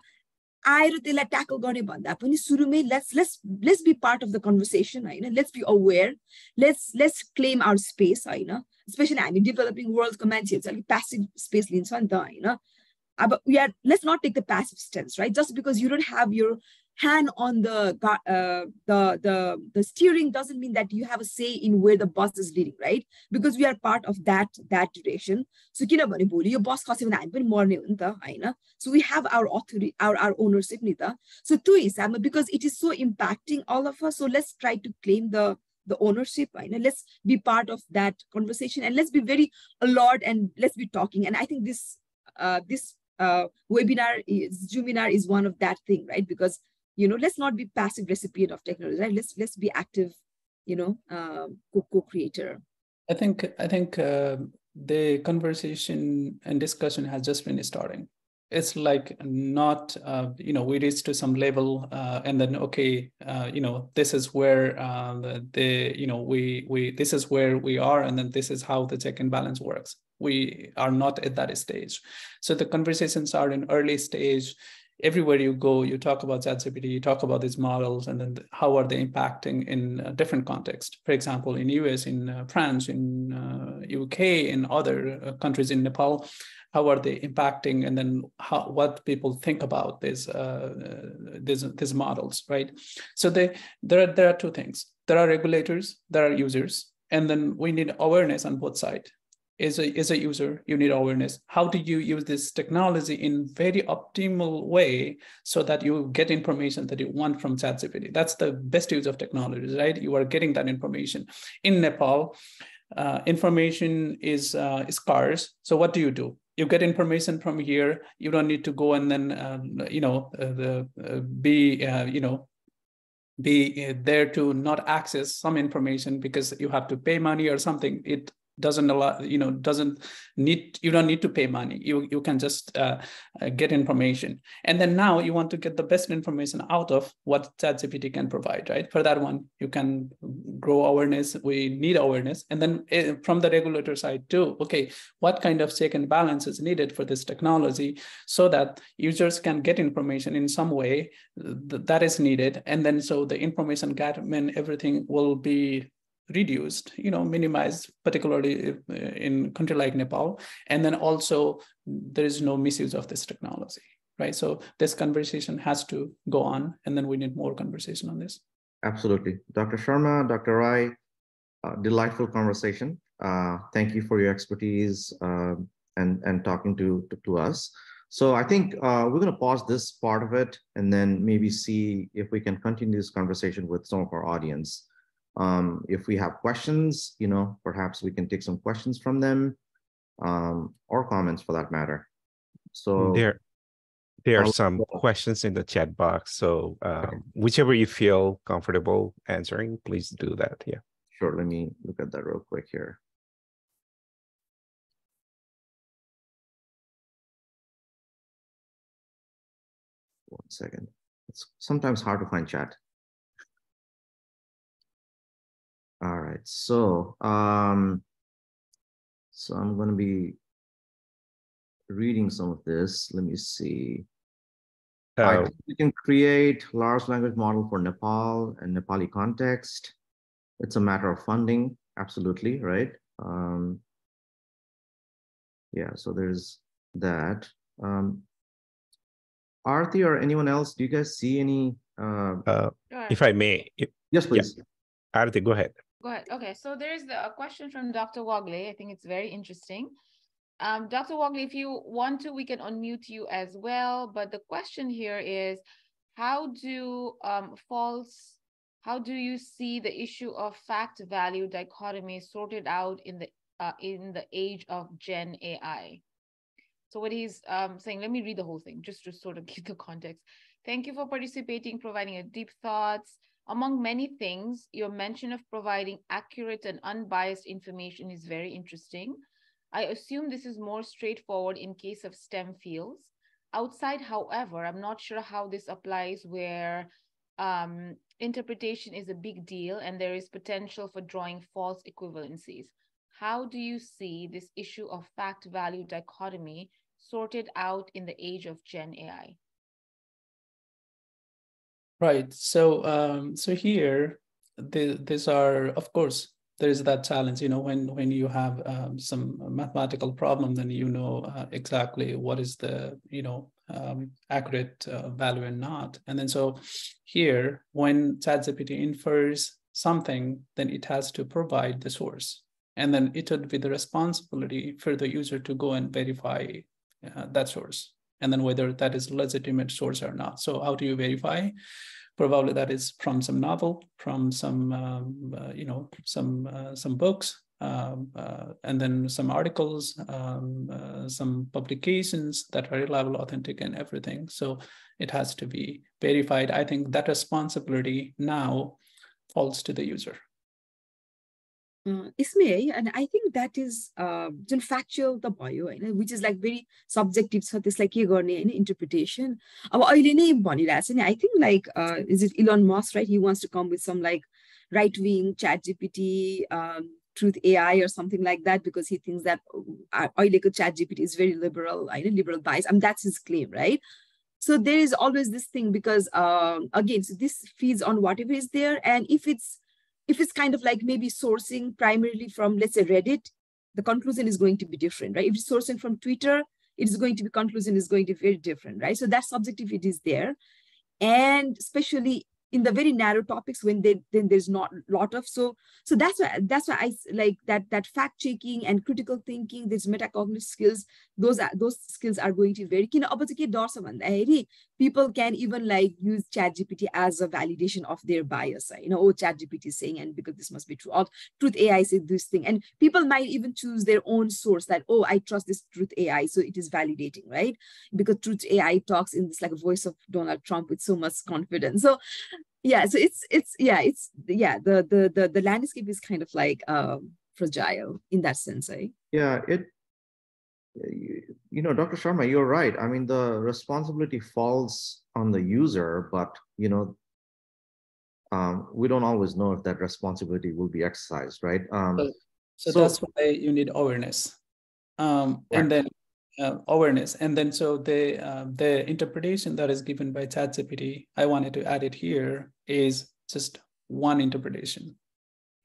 आएर त्यसलाई tackle गर्ने भन्दा पनि सुरुमै let's let's let's be part of the conversation होइन let's be aware let's let's claim our space होइन स्पेसली हामी डेभलपिङ वर्ल्डको मान्छेहरू चाहिँ अलिक प्यासिभ स्पेस लिन्छ नि त होइन अब we are let's not take the passive stains right just because you don't have your hand on the, uh, the, the, the steering doesn't mean that you have a say in where the bus is leading, right? Because we are part of that, that direction. So किनभने भोलि यो बस खस्यो भने हामी पनि मर्ने हो नि त होइन so our have our So our our ownership नि त सो त्यो हिसाबमा because it is so impacting all of so let's try to claim the ownership and let's be part of that conversation and let's be very alert and let's be talking. And i think this uh, this uh, webinar is, Zoominar is one of that thing right? Because you know let's not be passive recipient of technology right? Let's let's be active you know um, co-creator. I think i think uh, the conversation and discussion has just been starting. It's like not uh, you know we reach to some level uh, and then okay uh, you know this is where uh, the, the, you know we we this is where we are and then this is how the check and balance works. We are not at that stage. So the conversations are in early stage everywhere you go, you talk about ChatGPT, you talk about these models, and then how are they impacting in a different context. For example, in US, in uh, France, in uh, UK, in other uh, countries, in Nepal, how are they impacting, and then how what people think about these uh, these these models, right? So they there are there are two things. There are regulators, there are users, and then we need awareness on both sides as a, as a user, you need awareness. How do you use this technology in very optimal way so that you get information that you want from ChatGPT? That's the best use of technology, right? You are getting that information. In Nepal, uh, information is uh, scarce. So what do you do? you get information from here you don't need to go and then uh, you know uh, the uh, be uh, you know be uh, there to not access some information because you have to pay money or something it doesn't allow you know doesn't need you don't need to pay money. You you can just uh, uh, get information. And then now you want to get the best information out of what ChatGPT can provide right? For that one you can grow awareness. We need awareness. And then uh, from the regulator side too okay what kind of check and balance is needed for this technology so that users can get information in some way that is needed. And then so the information gathering everything will be reduced, you know, minimized, particularly in country like Nepal. And then also there is no misuse of this technology, right? So this conversation has to go on, and then we need more conversation on this. Absolutely. Dr. Sharma, Dr. Rai, uh, delightful conversation. Uh, thank you for your expertise uh, and, and talking to, to, to, us. So I think uh, we're going to pause this part of it and then maybe see if we can continue this conversation with some of our audience. Um, if we have questions, you know, perhaps we can take some questions from them um, or comments for that matter. So there, there are some questions in the chat box. So um, okay. whichever you feel comfortable answering, please do that. Yeah. Sure. Let me look at that real quick here. One second. It's sometimes hard to find chat. All right, so um, so I'm going to be reading some of this. Let me see. Uh, you can create large language model for Nepal and Nepali context. It's a matter of funding, absolutely, right? Um, yeah, so there's that. Um, Arati or anyone else, do you guys see any? Uh, uh, if I may. If, yes, please. Yeah. Arati, go ahead. Go ahead. Okay, so there's the, a question from Dr. Wogley. I think it's very interesting. Um, Dr. Wogley, if you want to, we can unmute you as well. But the question here is, how do um, false, how do you see the issue of fact value dichotomy sorted out in the uh, in the age of Gen AI? So what he's um, saying, let me read the whole thing just to sort of *laughs* give the context. Thank you for participating, providing a deep thoughts. Among many things, your mention of providing accurate and unbiased information is very interesting. I assume this is more straightforward in case of STEM fields. Outside, however, I'm not sure how this applies where um, interpretation is a big deal and there is potential for drawing false equivalencies. How do you see this issue of fact value dichotomy sorted out in the age of Gen AI? Right. So um, so here, the, these are of course there is that challenge. You know, when when you have um, some mathematical problem, then you know uh, exactly what is the you know um, accurate uh, value and not. And then so here, when ChatGPT infers something, then it has to provide the source, and then it would be the responsibility for the user to go and verify uh, that source and then whether that is legitimate source or not. So how do you verify? Probably that is from some novel, from some um, uh, you know some uh, some books, um, uh, and then some articles, um, uh, some publications that are reliable, authentic, and everything. So it has to be verified. I think that responsibility now falls to the user. Uh, इसमें and I think that is uh, Jun factual त भयो होइन which is like very subjective छ त्यसलाई के गर्ने होइन interpretation अब अहिले नै भनिरहेछ नि I think like is it Elon Musk right हि wants to come with some like right wing chat gpt um, truth ai or something like that because he thinks that uh, chat gpt is very liberal I know liberal bias I mean that's his claim right so there is always this thing because um, again so this feeds on whatever is there and if it's if it's kind of like maybe sourcing primarily from, let's say, Reddit, the conclusion is going to be different, right? If it's sourcing from Twitter, it is going to be conclusion is going to be very different, right? So that subjectivity is there. And especially in the very narrow topics when they then there's not a lot of so so that's why that's why i like that that fact checking and critical thinking these metacognitive skills those are those skills are going to be very keen. you people can even like use chat gpt as a validation of their bias you know oh chat gpt is saying and because this must be true or truth ai said this thing and people might even choose their own source that oh i trust this truth ai so it is validating right? Because truth ai talks in this like voice of donald trump with so much confidence. So yeah so it's it's yeah it's yeah the the the, the landscape is kind of like um fragile in that sense eh? yeah it you know, Dr. Sharma, you're right. I mean, the responsibility falls on the user, but you know, um, we don't always know if that responsibility will be exercised, right? Um, so, so, so, that's why you need awareness, um, right. and then uh, awareness, and then so the uh, the interpretation that is given by ChatGPT, I wanted to add it here, is just one interpretation.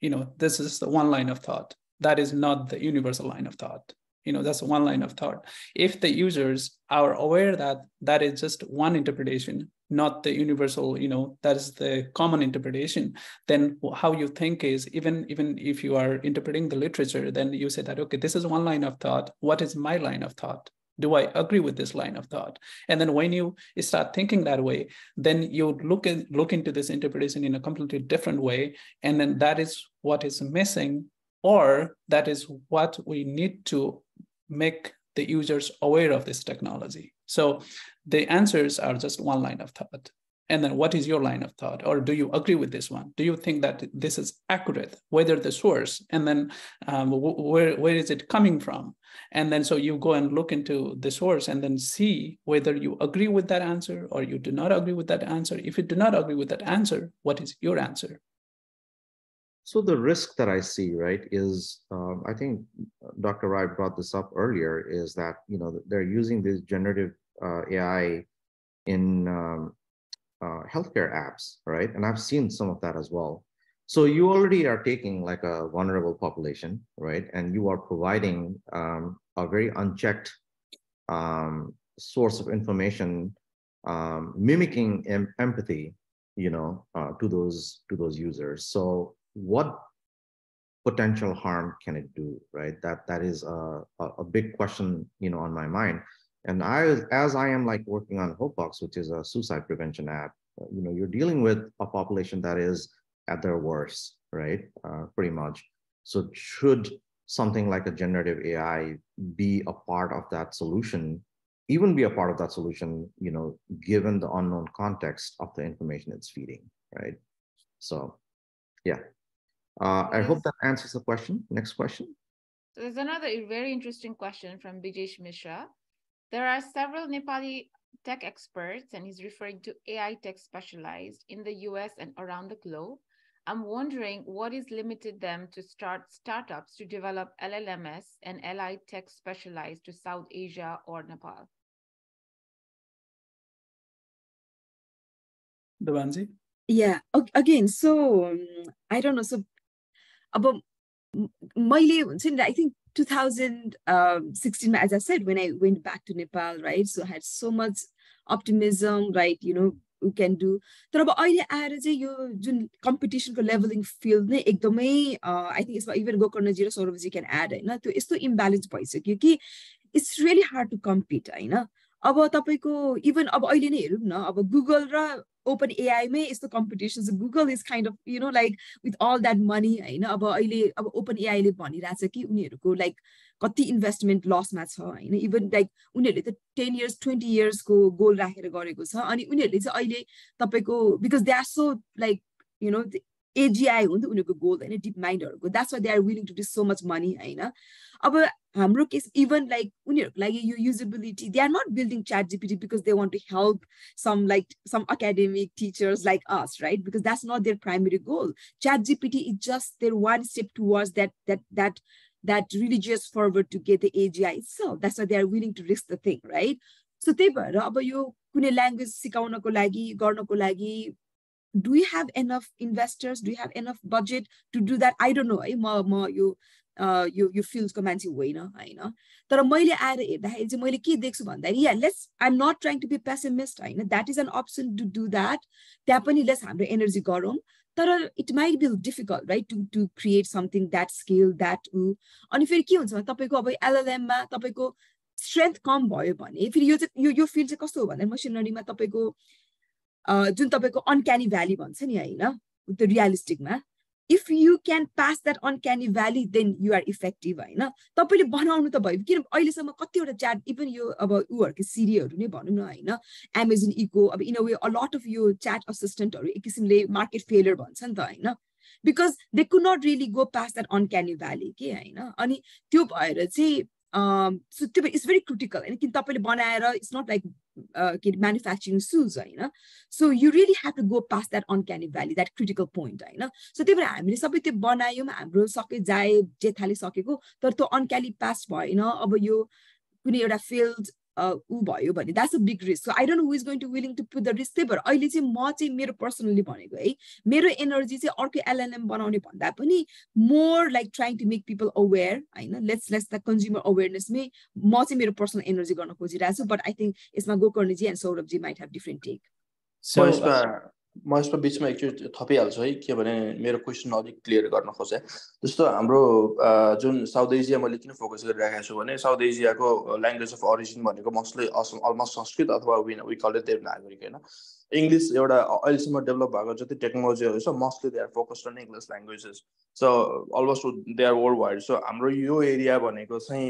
You know, this is the one line of thought. That is not the universal line of thought you know that's one line of thought if the users are aware that that is just one interpretation not the universal you know that is the common interpretation then how you think is even even if you are interpreting the literature then you say that okay this is one line of thought. What is my line of thought? Do i agree with this line of thought? And then when you start thinking that way then you look at look into this interpretation in a completely different way. And then that is what is missing or that is what we need to make the users aware of this technology. So the answers are just one line of thought. And then what is your line of thought? Or do you agree with this one? Do you think that this is accurate? Whether the source, and then um, where, where is it coming from? And then so you go and look into the source and then see whether you agree with that answer or you do not agree with that answer. If you do not agree with that answer, what is your answer? So the risk that I see, right, is um, I think Dr. Rai brought this up earlier, is that you know they're using these generative AI in um, uh, healthcare apps, right? And I've seen some of that as well. So you already are taking like a vulnerable population, right, and you are providing um, a very unchecked um, source of information, um, mimicking em empathy, you know, uh, to those to those users. So what potential harm can it do right that that is a, a, big question you know on my mind and i as i am like working on hopebox which is a suicide prevention app you know you're dealing with a population that is at their worst right uh, pretty much so should something like a generative ai be a part of that solution even be a part of that solution you know given the unknown context of the information it's feeding right so yeah uh, I hope that answers the question. Next question. So there's another very interesting question from Bijesh Mishra. There are several Nepali tech experts, and he's referring to AI tech specialized in the US and around the globe. I'm wondering what is limited them to start startups to develop LLMS and LI tech specialized to South Asia or Nepal. Dovanji? Yeah, again, so um, I don't know. So, about मैले I think. Two thousand सिक्सटिनमा as a said when I went back to Nepal right so head so much optimism right you know you can do तर अब अहिले आएर चाहिँ यो जुन कम्पिटिसनको levelling field नै एकदमै I think यसमा even गोकर्णजी र सौरभजी क्यान एड होइन त्यो यस्तो इम्ब्यालेन्स भइसक्यो कि it's really hard to compete होइन अब तपाईँको इभन अब अहिले नै हेरौँ न अब गुगल र ओपन एआईमै यस्तो competition Google is kind of you know like with all that money होइन? अब अहिले अब ओपन एआईले भनिरहेछ कि उनीहरूको लाइक कति इन्भेस्टमेन्ट लसमा छ होइन? इभन लाइक उनीहरूले त टेन इयर्स ट्वेन्टी इयर्सको गोल राखेर गरेको छ। अनि उनीहरूले चाहिँ अहिले तपाईँको because they are so like you know AGI हो नि त उनीहरूको गोल होइन डिप माइन्डहरूको that's why they are willing to do so much money होइन अब हाम्रो केस इभन लाइक उनीहरूको लागि यो usability they are not building chat GPT because they want to help some like some academic teachers like us right because that's not their primary goal chat GPT is just their one step towards that that that that religious forward to get the AGI itself. That's why they are willing to risk the thing, right? So त्यही भएर अब यो कुनै language सिकाउनको लागि गर्नको लागि do you have enough investors do you have enough budget to do that i don't know है म म यो यो यो फिल्डको मान्छे होइन होइन तर मैले आएर हेर्दाखेरि चाहिँ मैले के देख्छु भन्दाखेरि या let's I am not trying to be pessimist होइन that is an option to do that त्यहाँ पनि लेस हाम्रो एनर्जी गरौँ तर it might be difficult right to to create something that skill that ऊ अनि फेरि के हुन्छ भने तपाईँको अब एलएलएममा तपाईँको स्ट्रेन्थ कम भयो भने फेरि यो चाहिँ यो यो फिल्ड चाहिँ कस्तो हो भने मसिन लर्निङमा तपाईँको जुन तपाईँको अनक्यानी भ्याली भन्छ नि होइन? त्यो रियलिस्टिकमा if you can pass that uncanny valley then you are effective होइन? तपाईँले बनाउनु त भयो। किन अहिलेसम्म कतिवटा च्याट इभन यो अब उहरूको सिरीहरू नै भनौँ न होइन? एमाजोन इको अब in a way a lot of yo chat असिस्टेन्टहरू एक किसिमले मार्केट फेलियर भन्छ नि त होइन? Because they could not really go pass that uncanny valley के होइन? अनि त्यो भएर चाहिँ सो त्यो इट्स भेरी क्रिटिकल होइन? किन तपाईँले बनाएर इट्स नट लाइक के अरे म्यानुफ्याक्चरिङ सुज होइन so you really have to go pass that uncanny valley that critical point होइन सो त्यही भएर हामीले सबै त्यो बनायौँ हाम्रो सके जाए जे थालिसकेको तर त्यो अनक्याली पास भएन अब यो कुनै एउटा फिल्ड ऊ भयो भने that's a big risk so I don't who is going to willing to put the risk त्यही भएर अहिले चाहिँ म चाहिँ मेरो पर्सनली भनेको है मेरो एनर्जी चाहिँ अर्को एलएनएम बनाउने भन्दा पनि more like trying to make people aware होइन? लेट्स लेट्स द कन्ज्युमर अवेरनेसमै म चाहिँ मेरो पर्सनल एनर्जी गर्न खोजिरहेको छु बट आई थिङ्क यसमा गोकर्णजी and सौरभजी might have different take म यसमा बिचमा एकचोटि थपिहाल्छु है के भने मेरो क्वेसन अलिक क्लियर गर्न खोजेँ। जस्तो हाम्रो जुन साउथ एसिया मैले किन फोकस गरिरहेको छु भने साउथ एसियाको ल्याङ्ग्वेज अफ अरिजिन भनेको मोस्टली अलमोस्ट संस्कृत अथवा वी कल देवनागरिक होइन? इङ्ग्लिस एउटा अहिलेसम्म डेभलप भएको जति टेक्नोलोजीहरू छ mostly they are focused on English languages so almost they are world wide so हाम्रो यो एरिया भनेको चाहिँ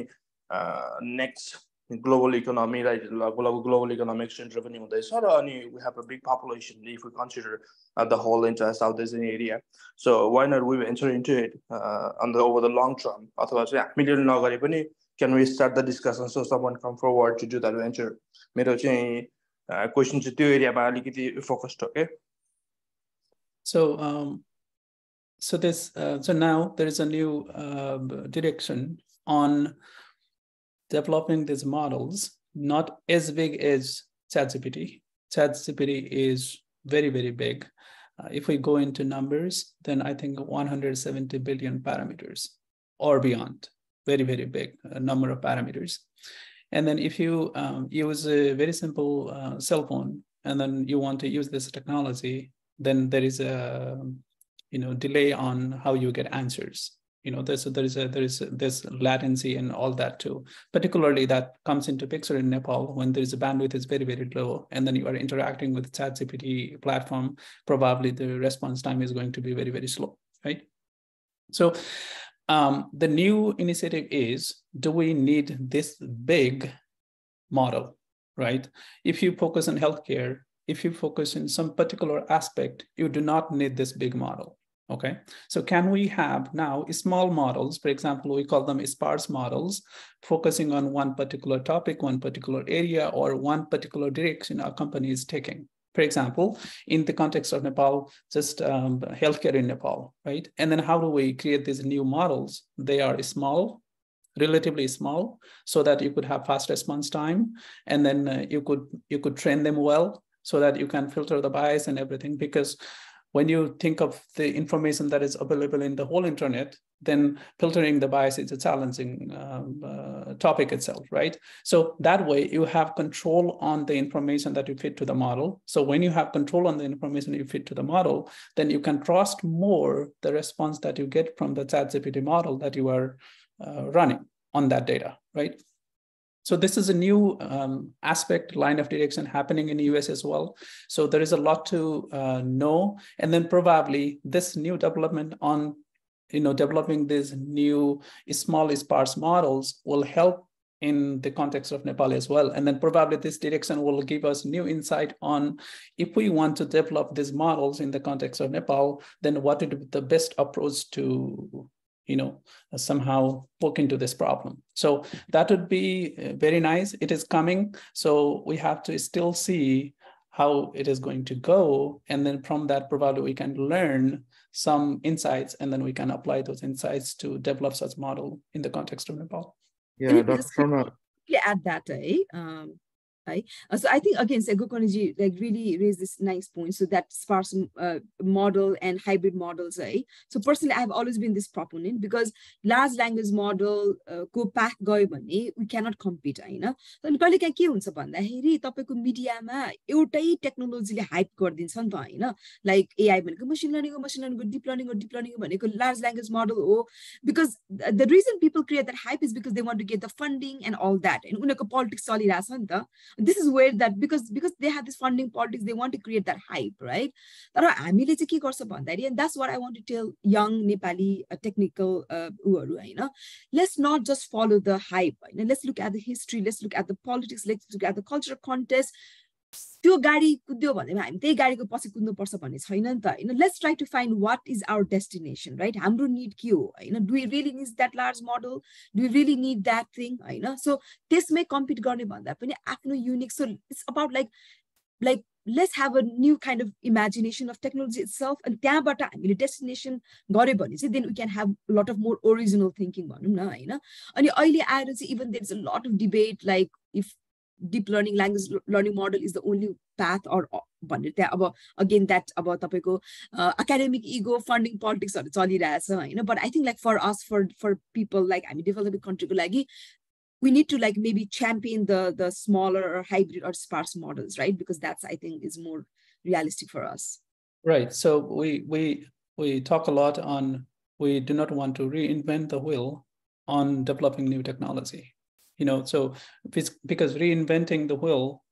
next global economy, right? Global, global economic exchange revenue हुँदैछ र अनि we have a big population if we consider uh, the whole entire South Asian area. So why not we enter into it uh, on the over the long term? अथवा चाहिँ हामीले नगरे पनि can we start the discussion so someone come forward to do that venture? मेरो चाहिँ question चाहिँ त्यो एरियामा अलिकति फोकस्ड हो के So um, so this uh, so now there is a new uh, direction on developing these models not as big as ChatGPT. ChatGPT is very, very big. Uh, if we go into numbers, then I think 170 billion parameters or beyond, very, very big uh, number of parameters. And then if you um, use a very simple uh, cell phone and then you want to use this technology, then there is a you know delay on how you get answers you know there's there is a there is a, there's latency and all that too. Particularly that comes into picture in nepal when there is a bandwidth is very very low and then you are interacting with chat gpt platform probably the response time is going to be very very slow right? So um, the new initiative is do we need this big model right? If you focus on healthcare if you focus in some particular aspect you do not need this big model Okay, so can we have now small models, for example, we call them sparse models, focusing on one particular topic, one particular area, or one particular direction a company is taking. For example, in the context of Nepal, just um, healthcare in Nepal, right? And then how do we create these new models? They are small, relatively small, so that you could have fast response time, and then uh, you could you could train them well, so that you can filter the bias and everything. Because when you think of the information that is available in the whole internet, then filtering the bias is a challenging um, uh, topic itself, right? So that way you have control on the information that you fit to the model. So when you have control on the information you fit to the model, then you can trust more the response that you get from the ChatGPT model that you are uh, running on that data, right? So this is a new um, aspect line of direction happening in the US as well. So there is a lot to uh, know. And then probably this new development on, you know, developing these new small sparse models will help in the context of Nepal as well. And then probably this direction will give us new insight on if we want to develop these models in the context of Nepal, then what would be the best approach to you know somehow look into this problem. So that would be uh, very nice. It is coming. So we have to still see how it is going to go. And then from that probably we can learn some insights and then we can apply those insights to develop such model in the context of nepal. Yeah dr. sharma. yeah, add that eh? um, right? Uh, so I think again, Sego Koneji like really raised this nice point. So that sparse uh, model and hybrid models, right? So personally, I've always been this proponent because large language model uh, को path गयो भने we cannot compete होइन अनि कहिले काहीँ के हुन्छ भन्दाखेरि तपाईँको मिडियामा एउटै टेक्नोलोजीले हाइप गरिदिन्छ नि त होइन लाइक एआई भनेको मसिन लर्निङको मसिन लर्निङको डिप लर्निङको डिप लर्निङ भनेको लार्ज ल्याङ्ग्वेज मोडल हो because the region people create that hype is because they want to get the funding and all that and उनीहरूको पोलिटिक्स चलिरहेछ नि त this is where that because because they have this funding politics they want to create that hype right तर हामीले चाहिँ के गर्छ भन्दाखेरि and that's what I want to tell young Nepali uh, technical uh, उहरू होइन let's not just follow the hype होइन let's look at the history let's look at the politics let's look at the cultural context त्यो गाडी कुद्यो भने हामी त्यही गाडीको पछि कुद्नुपर्छ भन्ने छैन नि त होइन? Let's try to find what is our destination right हाम्रो निड के हो होइन? Do really need that large model do really need that thing होइन? सो त्यसमै कम्पिट गर्ने भन्दा पनि आफ्नो unique so it's about like like let's have a new kind of imagination of technology itself अनि त्यहाँबाट हामीले डेस्टिनेसन गऱ्यो भने चाहिँ then we can have lot of more original thinking भनौँ न होइन? अनि अहिले आएर चाहिँ even there is a lot of debate like if deep learning language learning model is the only path or भनेर त्यहाँ अब अगेन द्याट अब तपाईँको एकाडेमिक इगो फन्डिङ पोलिटिक्सहरू चलिरहेछ होइन but I think like for us for for people like हामी developing कन्ट्रीको लागि we need to like maybe champion the the smaller or hybrid or sparse models right because that's i think is more realistic for us right so we we we talk a lot on we do not want to reinvent the wheel on developing new technology you know so because reinventing the wheel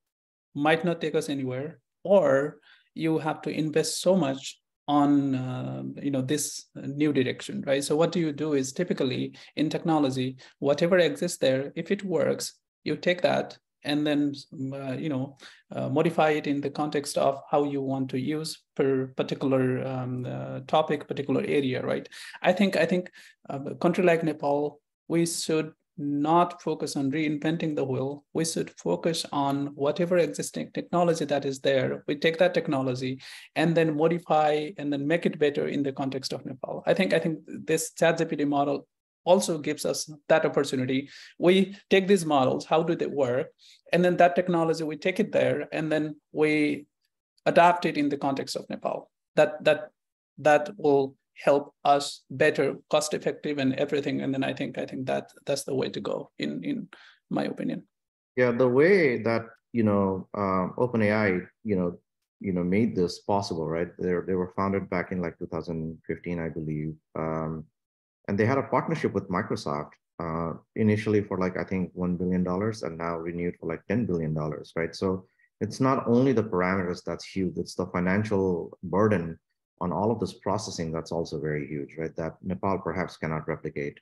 might not take us anywhere or you have to invest so much on uh, you know this new direction right? So what do you do is typically in technology whatever exists there if it works you take that and then uh, you know uh, modify it in the context of how you want to use per particular um, uh, topic particular area right? I think i think a uh, country like nepal we should not focus on reinventing the wheel. We should focus on whatever existing technology that is there. We take that technology and then modify and then make it better in the context of Nepal. I think I think this ChatGPT model also gives us that opportunity. We take these models, how do they work? And then that technology, we take it there and then we adapt it in the context of Nepal. That that that will help us better cost effective and everything. And then i think i think that that's the way to go in in my opinion. Yeah the way that you know um, openai you know you know made this possible right? They they were founded back in like 2015 i believe. Um, and they had a partnership with microsoft uh, initially for like i think 1 billion dollars and now renewed for like 10 billion dollars right? So it's not only the parameters that's huge it's the financial burden on all of this processing, that's also very huge, right? That Nepal perhaps cannot replicate.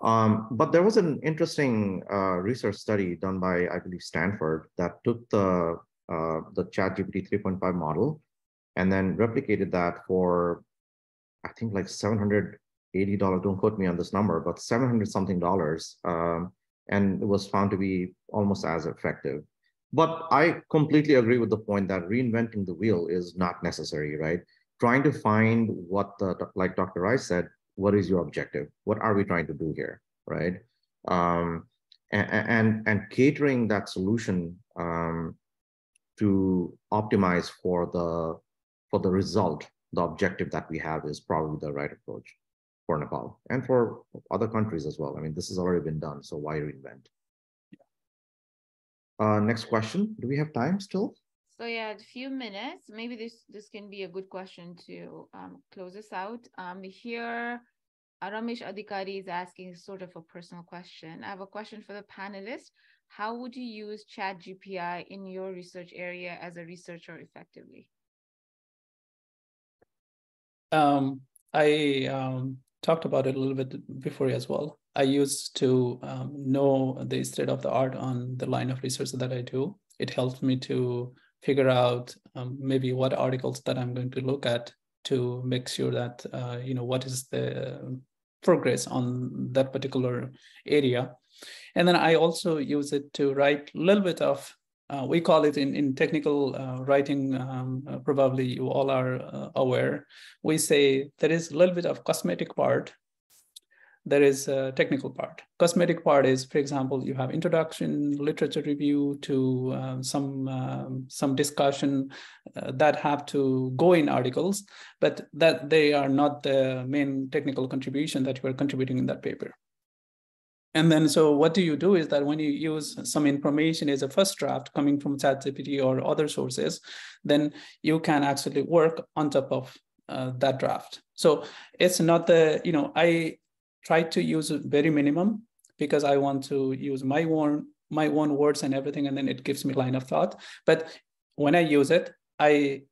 Um, but there was an interesting uh, research study done by, I believe, Stanford that took the uh, the ChatGPT 3.5 model and then replicated that for, I think, like 780 dollars. Don't quote me on this number, but 700 something dollars, um, and it was found to be almost as effective. But I completely agree with the point that reinventing the wheel is not necessary, right? Trying to find what the like Dr. Rice said, what is your objective? What are we trying to do here, right? Um, and, and, and catering that solution um, to optimize for the for the result, the objective that we have is probably the right approach for Nepal and for other countries as well. I mean, this has already been done, so why reinvent? Uh, next question. Do we have time still? So yeah, a few minutes. Maybe this this can be a good question to um, close us out. Um, here, Ramesh Adhikari is asking sort of a personal question. I have a question for the panelists. How would you use Chat GPT in your research area as a researcher effectively? Um, I um, talked about it a little bit before as well. I used to um, know the state of the art on the line of research that I do. It helps me to figure out um, maybe what articles that I'm going to look at to make sure that uh, you know what is the progress on that particular area. And then I also use it to write a little bit of, uh, we call it in, in technical uh, writing, um, uh, probably you all are uh, aware, we say there is a little bit of cosmetic part there is a technical part. Cosmetic part is, for example, you have introduction, literature review to um, some um, some discussion uh, that have to go in articles, but that they are not the main technical contribution that you are contributing in that paper. And then, so what do you do is that when you use some information as a first draft coming from ChatGPT or other sources, then you can actually work on top of uh, that draft. So it's not the, you know, I try to use very minimum because I want to use my own my own words and everything, and then it gives me line of thought. But when I use it, I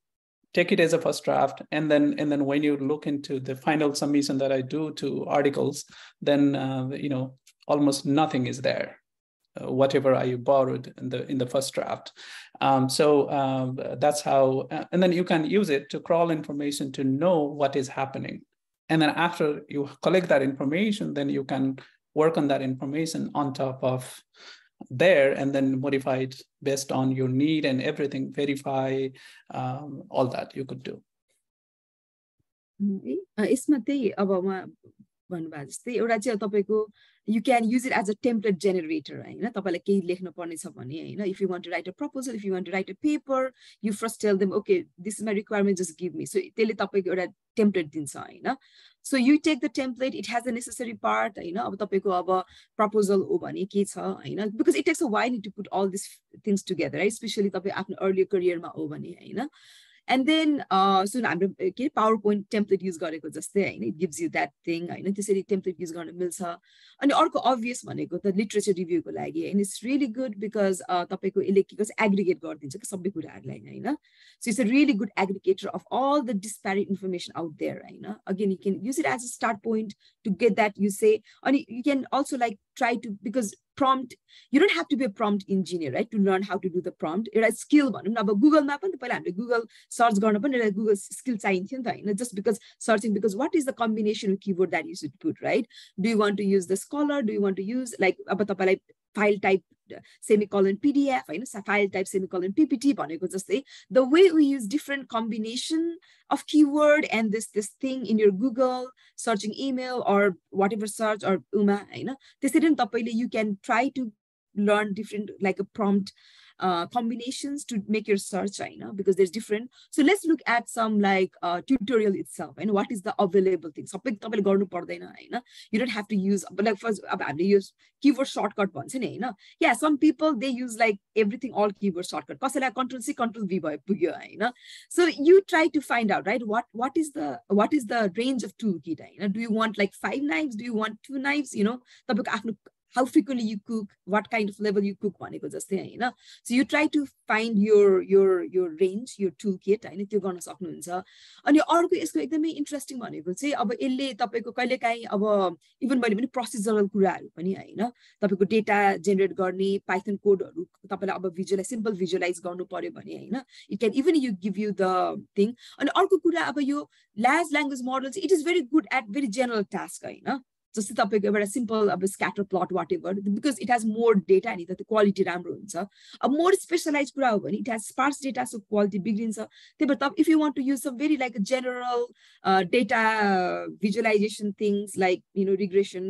take it as a first draft, and then and then when you look into the final submission that I do to articles, then uh, you know almost nothing is there. Uh, whatever I borrowed in the in the first draft. Um, so um, that's how, uh, and then you can use it to crawl information to know what is happening. And then after you collect that information, then you can work on that information on top of there and then modify it based on your need and everything, verify um, all that you could do. यसमा त्यही अब उहाँ भन्नुभएको जस्तै एउटा चाहिँ तपाईँको यु can use it as a template generator होइन तपाईँलाई केही लेख्नु पर्ने छ भने होइन if you want to right a proposal if you want to right a paper you first tell them okay this is my requirement just give me सो त्यसले तपाईँको एउटा टेम्प्लेट दिन्छ होइन so you take the template it has a necessary part होइन अब तपाईँको अब proposal हो भने के छ होइन because it takes a Y to put all this things together है स्पेसली तपाईँ आफ्नो अर्ली करियरमा हो भने होइन एन्ड देन सुन हाम्रो के अरे पावर पोइन्ट टेम्प्लेट युज गरेको जस्तै होइन it gives you that thing होइन त्यसरी टेम्प्लेट युज गर्न मिल्छ अनि अर्को अभियस भनेको त लिट्रेचर रिभ्यूको लागि होइन इट्स रियली गुड बिकज तपाईँको यसले के गर्छ एग्रिगेट गरिदिन्छ कि सबै कुराहरूलाई होइन so it's a really good aggregator of all the डिस्प्यारिट information out there होइन again you can use it as a start point to get that you से अनि you can also like try to because prompt you don't have to be a prompt engineer right to learn how to do the prompt एउटा skill भनौँ न अब गुगलमा पनि त पहिला हामीले गुगल सर्च गर्न पनि एउटा गुगल स्किल चाहिन्थ्यो नि त होइन just because searching because what is the combination keyboard that use put right do you want to use the scholar do you want to use like अब तपाईँलाई फाइल टाइप सेमिकलन पिडिएफ होइन file type semicolon PPT भनेको जस्तै the way we use different combination of keyword and this this thing in year Google searching email or watt ever search अर उमा होइन त्यसरी नै तपाईँले यु क्यान try to learn different like a prompt uh, combinations to make your search, I know, because there's different. So let's look at some like uh, tutorial itself and what is the available thing. So you don't have to use, but like first, use keyword shortcut ones. Yeah, some people they use like everything all keyword shortcut. Control C, Control V *laughs* So you try to find out, right? What what is the what is the range of toolkit? Do you want like five knives? Do you want two knives? You know, how frequently you cook, what kind of level you cook भनेको जस्तै होइन। So you try to find your your your range yo tool kit होइन त्यो गर्न सक्नुहुन्छ। अनि अर्को यसको एकदमै इन्ट्रेस्टिङ भनेको चाहिँ अब यसले तपाईँको कहिलेकाहीँ अब इभन मैले पनि प्रोसिजरल कुराहरू पनि होइन तपाईँको डेटा जेनेरेट गर्ने पाइथन कोडहरू तपाईँलाई अब भिजुलाइज सिम्पल भिजुलाइज गर्नु पर्यो भने होइन it can even you give you the thing अनि अर्को कुरा अब यो ल्याज ल्याङ्ग्वेज मोडल चाहिँ it is very good at very general task होइन। जस्तै तपाईँको एउटा सिम्पल अब scatter plot whatever because it has more data नि त त्यो क्वालिटी राम्रो हुन्छ। अब मोर स्पेसलाइज कुरा हो भने it has sparse data so quality बिग्रिन्छ। त्यही भएर तपाईँ if you want to use some very like general data visualisation things like you know regression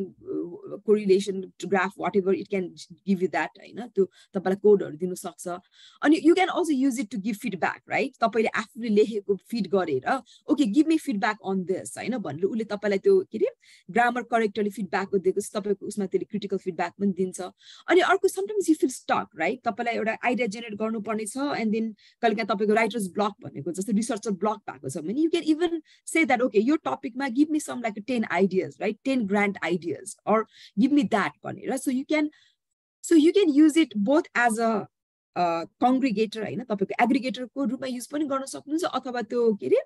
correlation graph whatever it can give you that होइन? त्यो तपाईँलाई कोडहरू दिनु सक्छ। अनि you can also use it to give feedback right तपाईँले आफूले लेखेको फिड गरेर okay give me feedback on this होइन? भनेर उसले तपाईँलाई त्यो के अरे ग्रामर करेक्टरले फिडब्याक दिएको तपाईँको उसमा त्यसले क्रिटिकल फिडब्याक पनि दिन्छ। अनि अर्को sometimes you feel stuck right तपाईँलाई एउटा आइडिया जेनेरेट गर्नुपर्ने छ एन्ड देन कहिले काहीँ तपाईँको राइटर्स ब्लक भनेको जस्तो रिसर्चर ब्लक भएको छ। भने you can even say that okay yo टपिकमा give me some like ten ideas right ten grand ideas or give me that भनेर। So you can so you can use it both as a congregator होइन? तपाईँको एग्रिगेटरको रूपमा use पनि गर्न सक्नुहुन्छ अथवा त्यो के अरे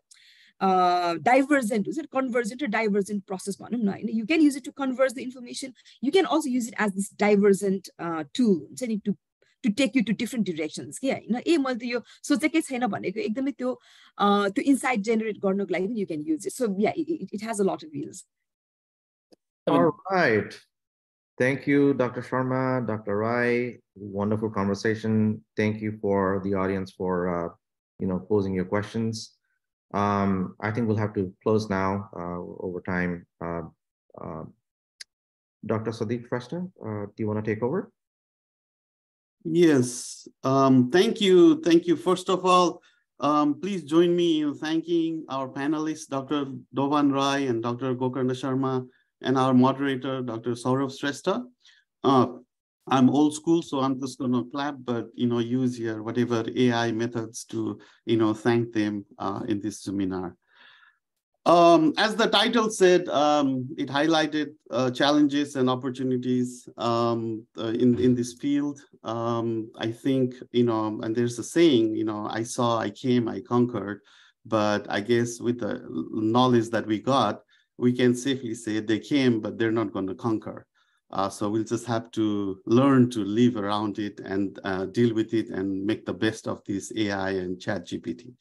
डाइभर्जेन्ट हुन्छ कन्भर्जेन्ट र डाइभर्जेन्ट प्रोसेस भनौँ न होइन यु can use it to converse the information you can also use it as this divergent tool हुन्छ नि to to take you to different directions कि होइन ए मैले त यो सोचेकै छैन भनेको एकदमै त्यो त्यो इन्साइट जेनेरेट गर्नको लागि पनि यु क्यान युज इट सो या it has a lot of use All right. Thank you, Dr. Sharma, Dr. Rai. Wonderful conversation. Thank you for the audience for uh, you know posing your questions. Um, I think we'll have to close now uh, over time. Uh, uh, Dr. Sadiq Shrestha, uh, do you want to take over? Yes, um, thank you. Thank you. First of all, um, please join me in thanking our panelists, Dr. Dovan Rai and Dr. Gokarna Sharma, and our moderator, Dr. Saurav Shrestha. I'm old school, so I'm just going to clap, but you know, use your whatever AI methods to you know thank them uh, in this seminar. Um, as the title said, um, it highlighted uh, challenges and opportunities um, uh, in, in this field. Um, I think, you know, and there's a saying, you know, I saw, I came, I conquered. But I guess with the knowledge that we got, we can safely say they came, but they're not going to conquer. Uh, so we'll just have to learn to live around it and uh, deal with it and make the best of this AI and chat GPT.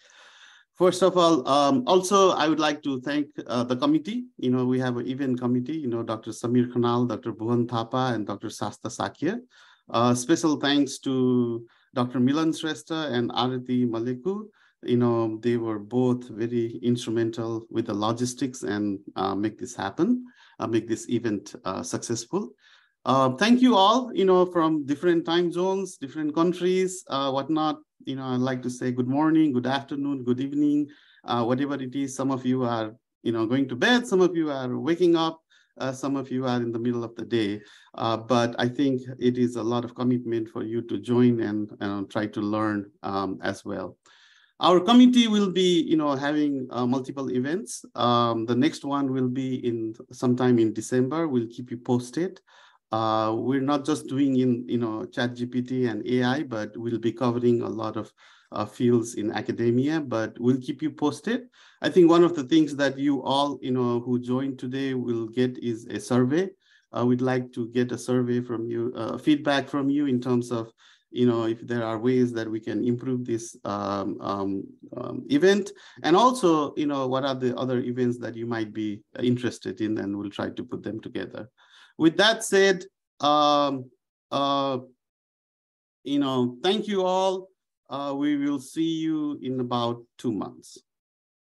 First of all, um, also, I would like to thank uh, the committee. You know, we have an event committee, you know, Dr. Samir Khanal, Dr. Bhuvan Thapa, and Dr. Sasta Sakya. Uh, special thanks to Dr. Milan Shrestha and Arati Maleku. You know, they were both very instrumental with the logistics and uh, make this happen, make this event uh, successful. Uh, thank you all, you know, from different time zones, different countries, uh, whatnot. You know, I'd like to say good morning, good afternoon, good evening, uh, whatever it is. Some of you are, you know, going to bed. Some of you are waking up. Uh, some of you are in the middle of the day. Uh, but I think it is a lot of commitment for you to join and, and try to learn um, as well. Our committee will be, you know, having uh, multiple events. Um, the next one will be in sometime in December. We'll keep you posted. Uh, we're not just doing in you know chat gpt and ai but we'll be covering a lot of uh, fields in academia but we'll keep you posted i think one of the things that you all you know who joined today will get is a survey uh, we'd like to get a survey from you uh, feedback from you in terms of you know if there are ways that we can improve this um, um, um, event and also you know what are the other events that you might be interested in and we'll try to put them together with that said, um, uh, you know, thank you all. Uh, we will see you in about two months.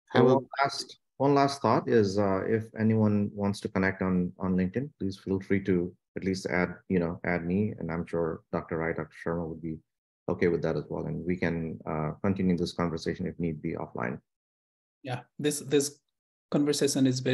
Have one last one last thought is uh, if anyone wants to connect on on LinkedIn, please feel free to at least add you know add me, and I'm sure Dr. Rai, Dr. Sharma would be okay with that as well, and we can uh, continue this conversation if need be offline. Yeah, this this conversation is very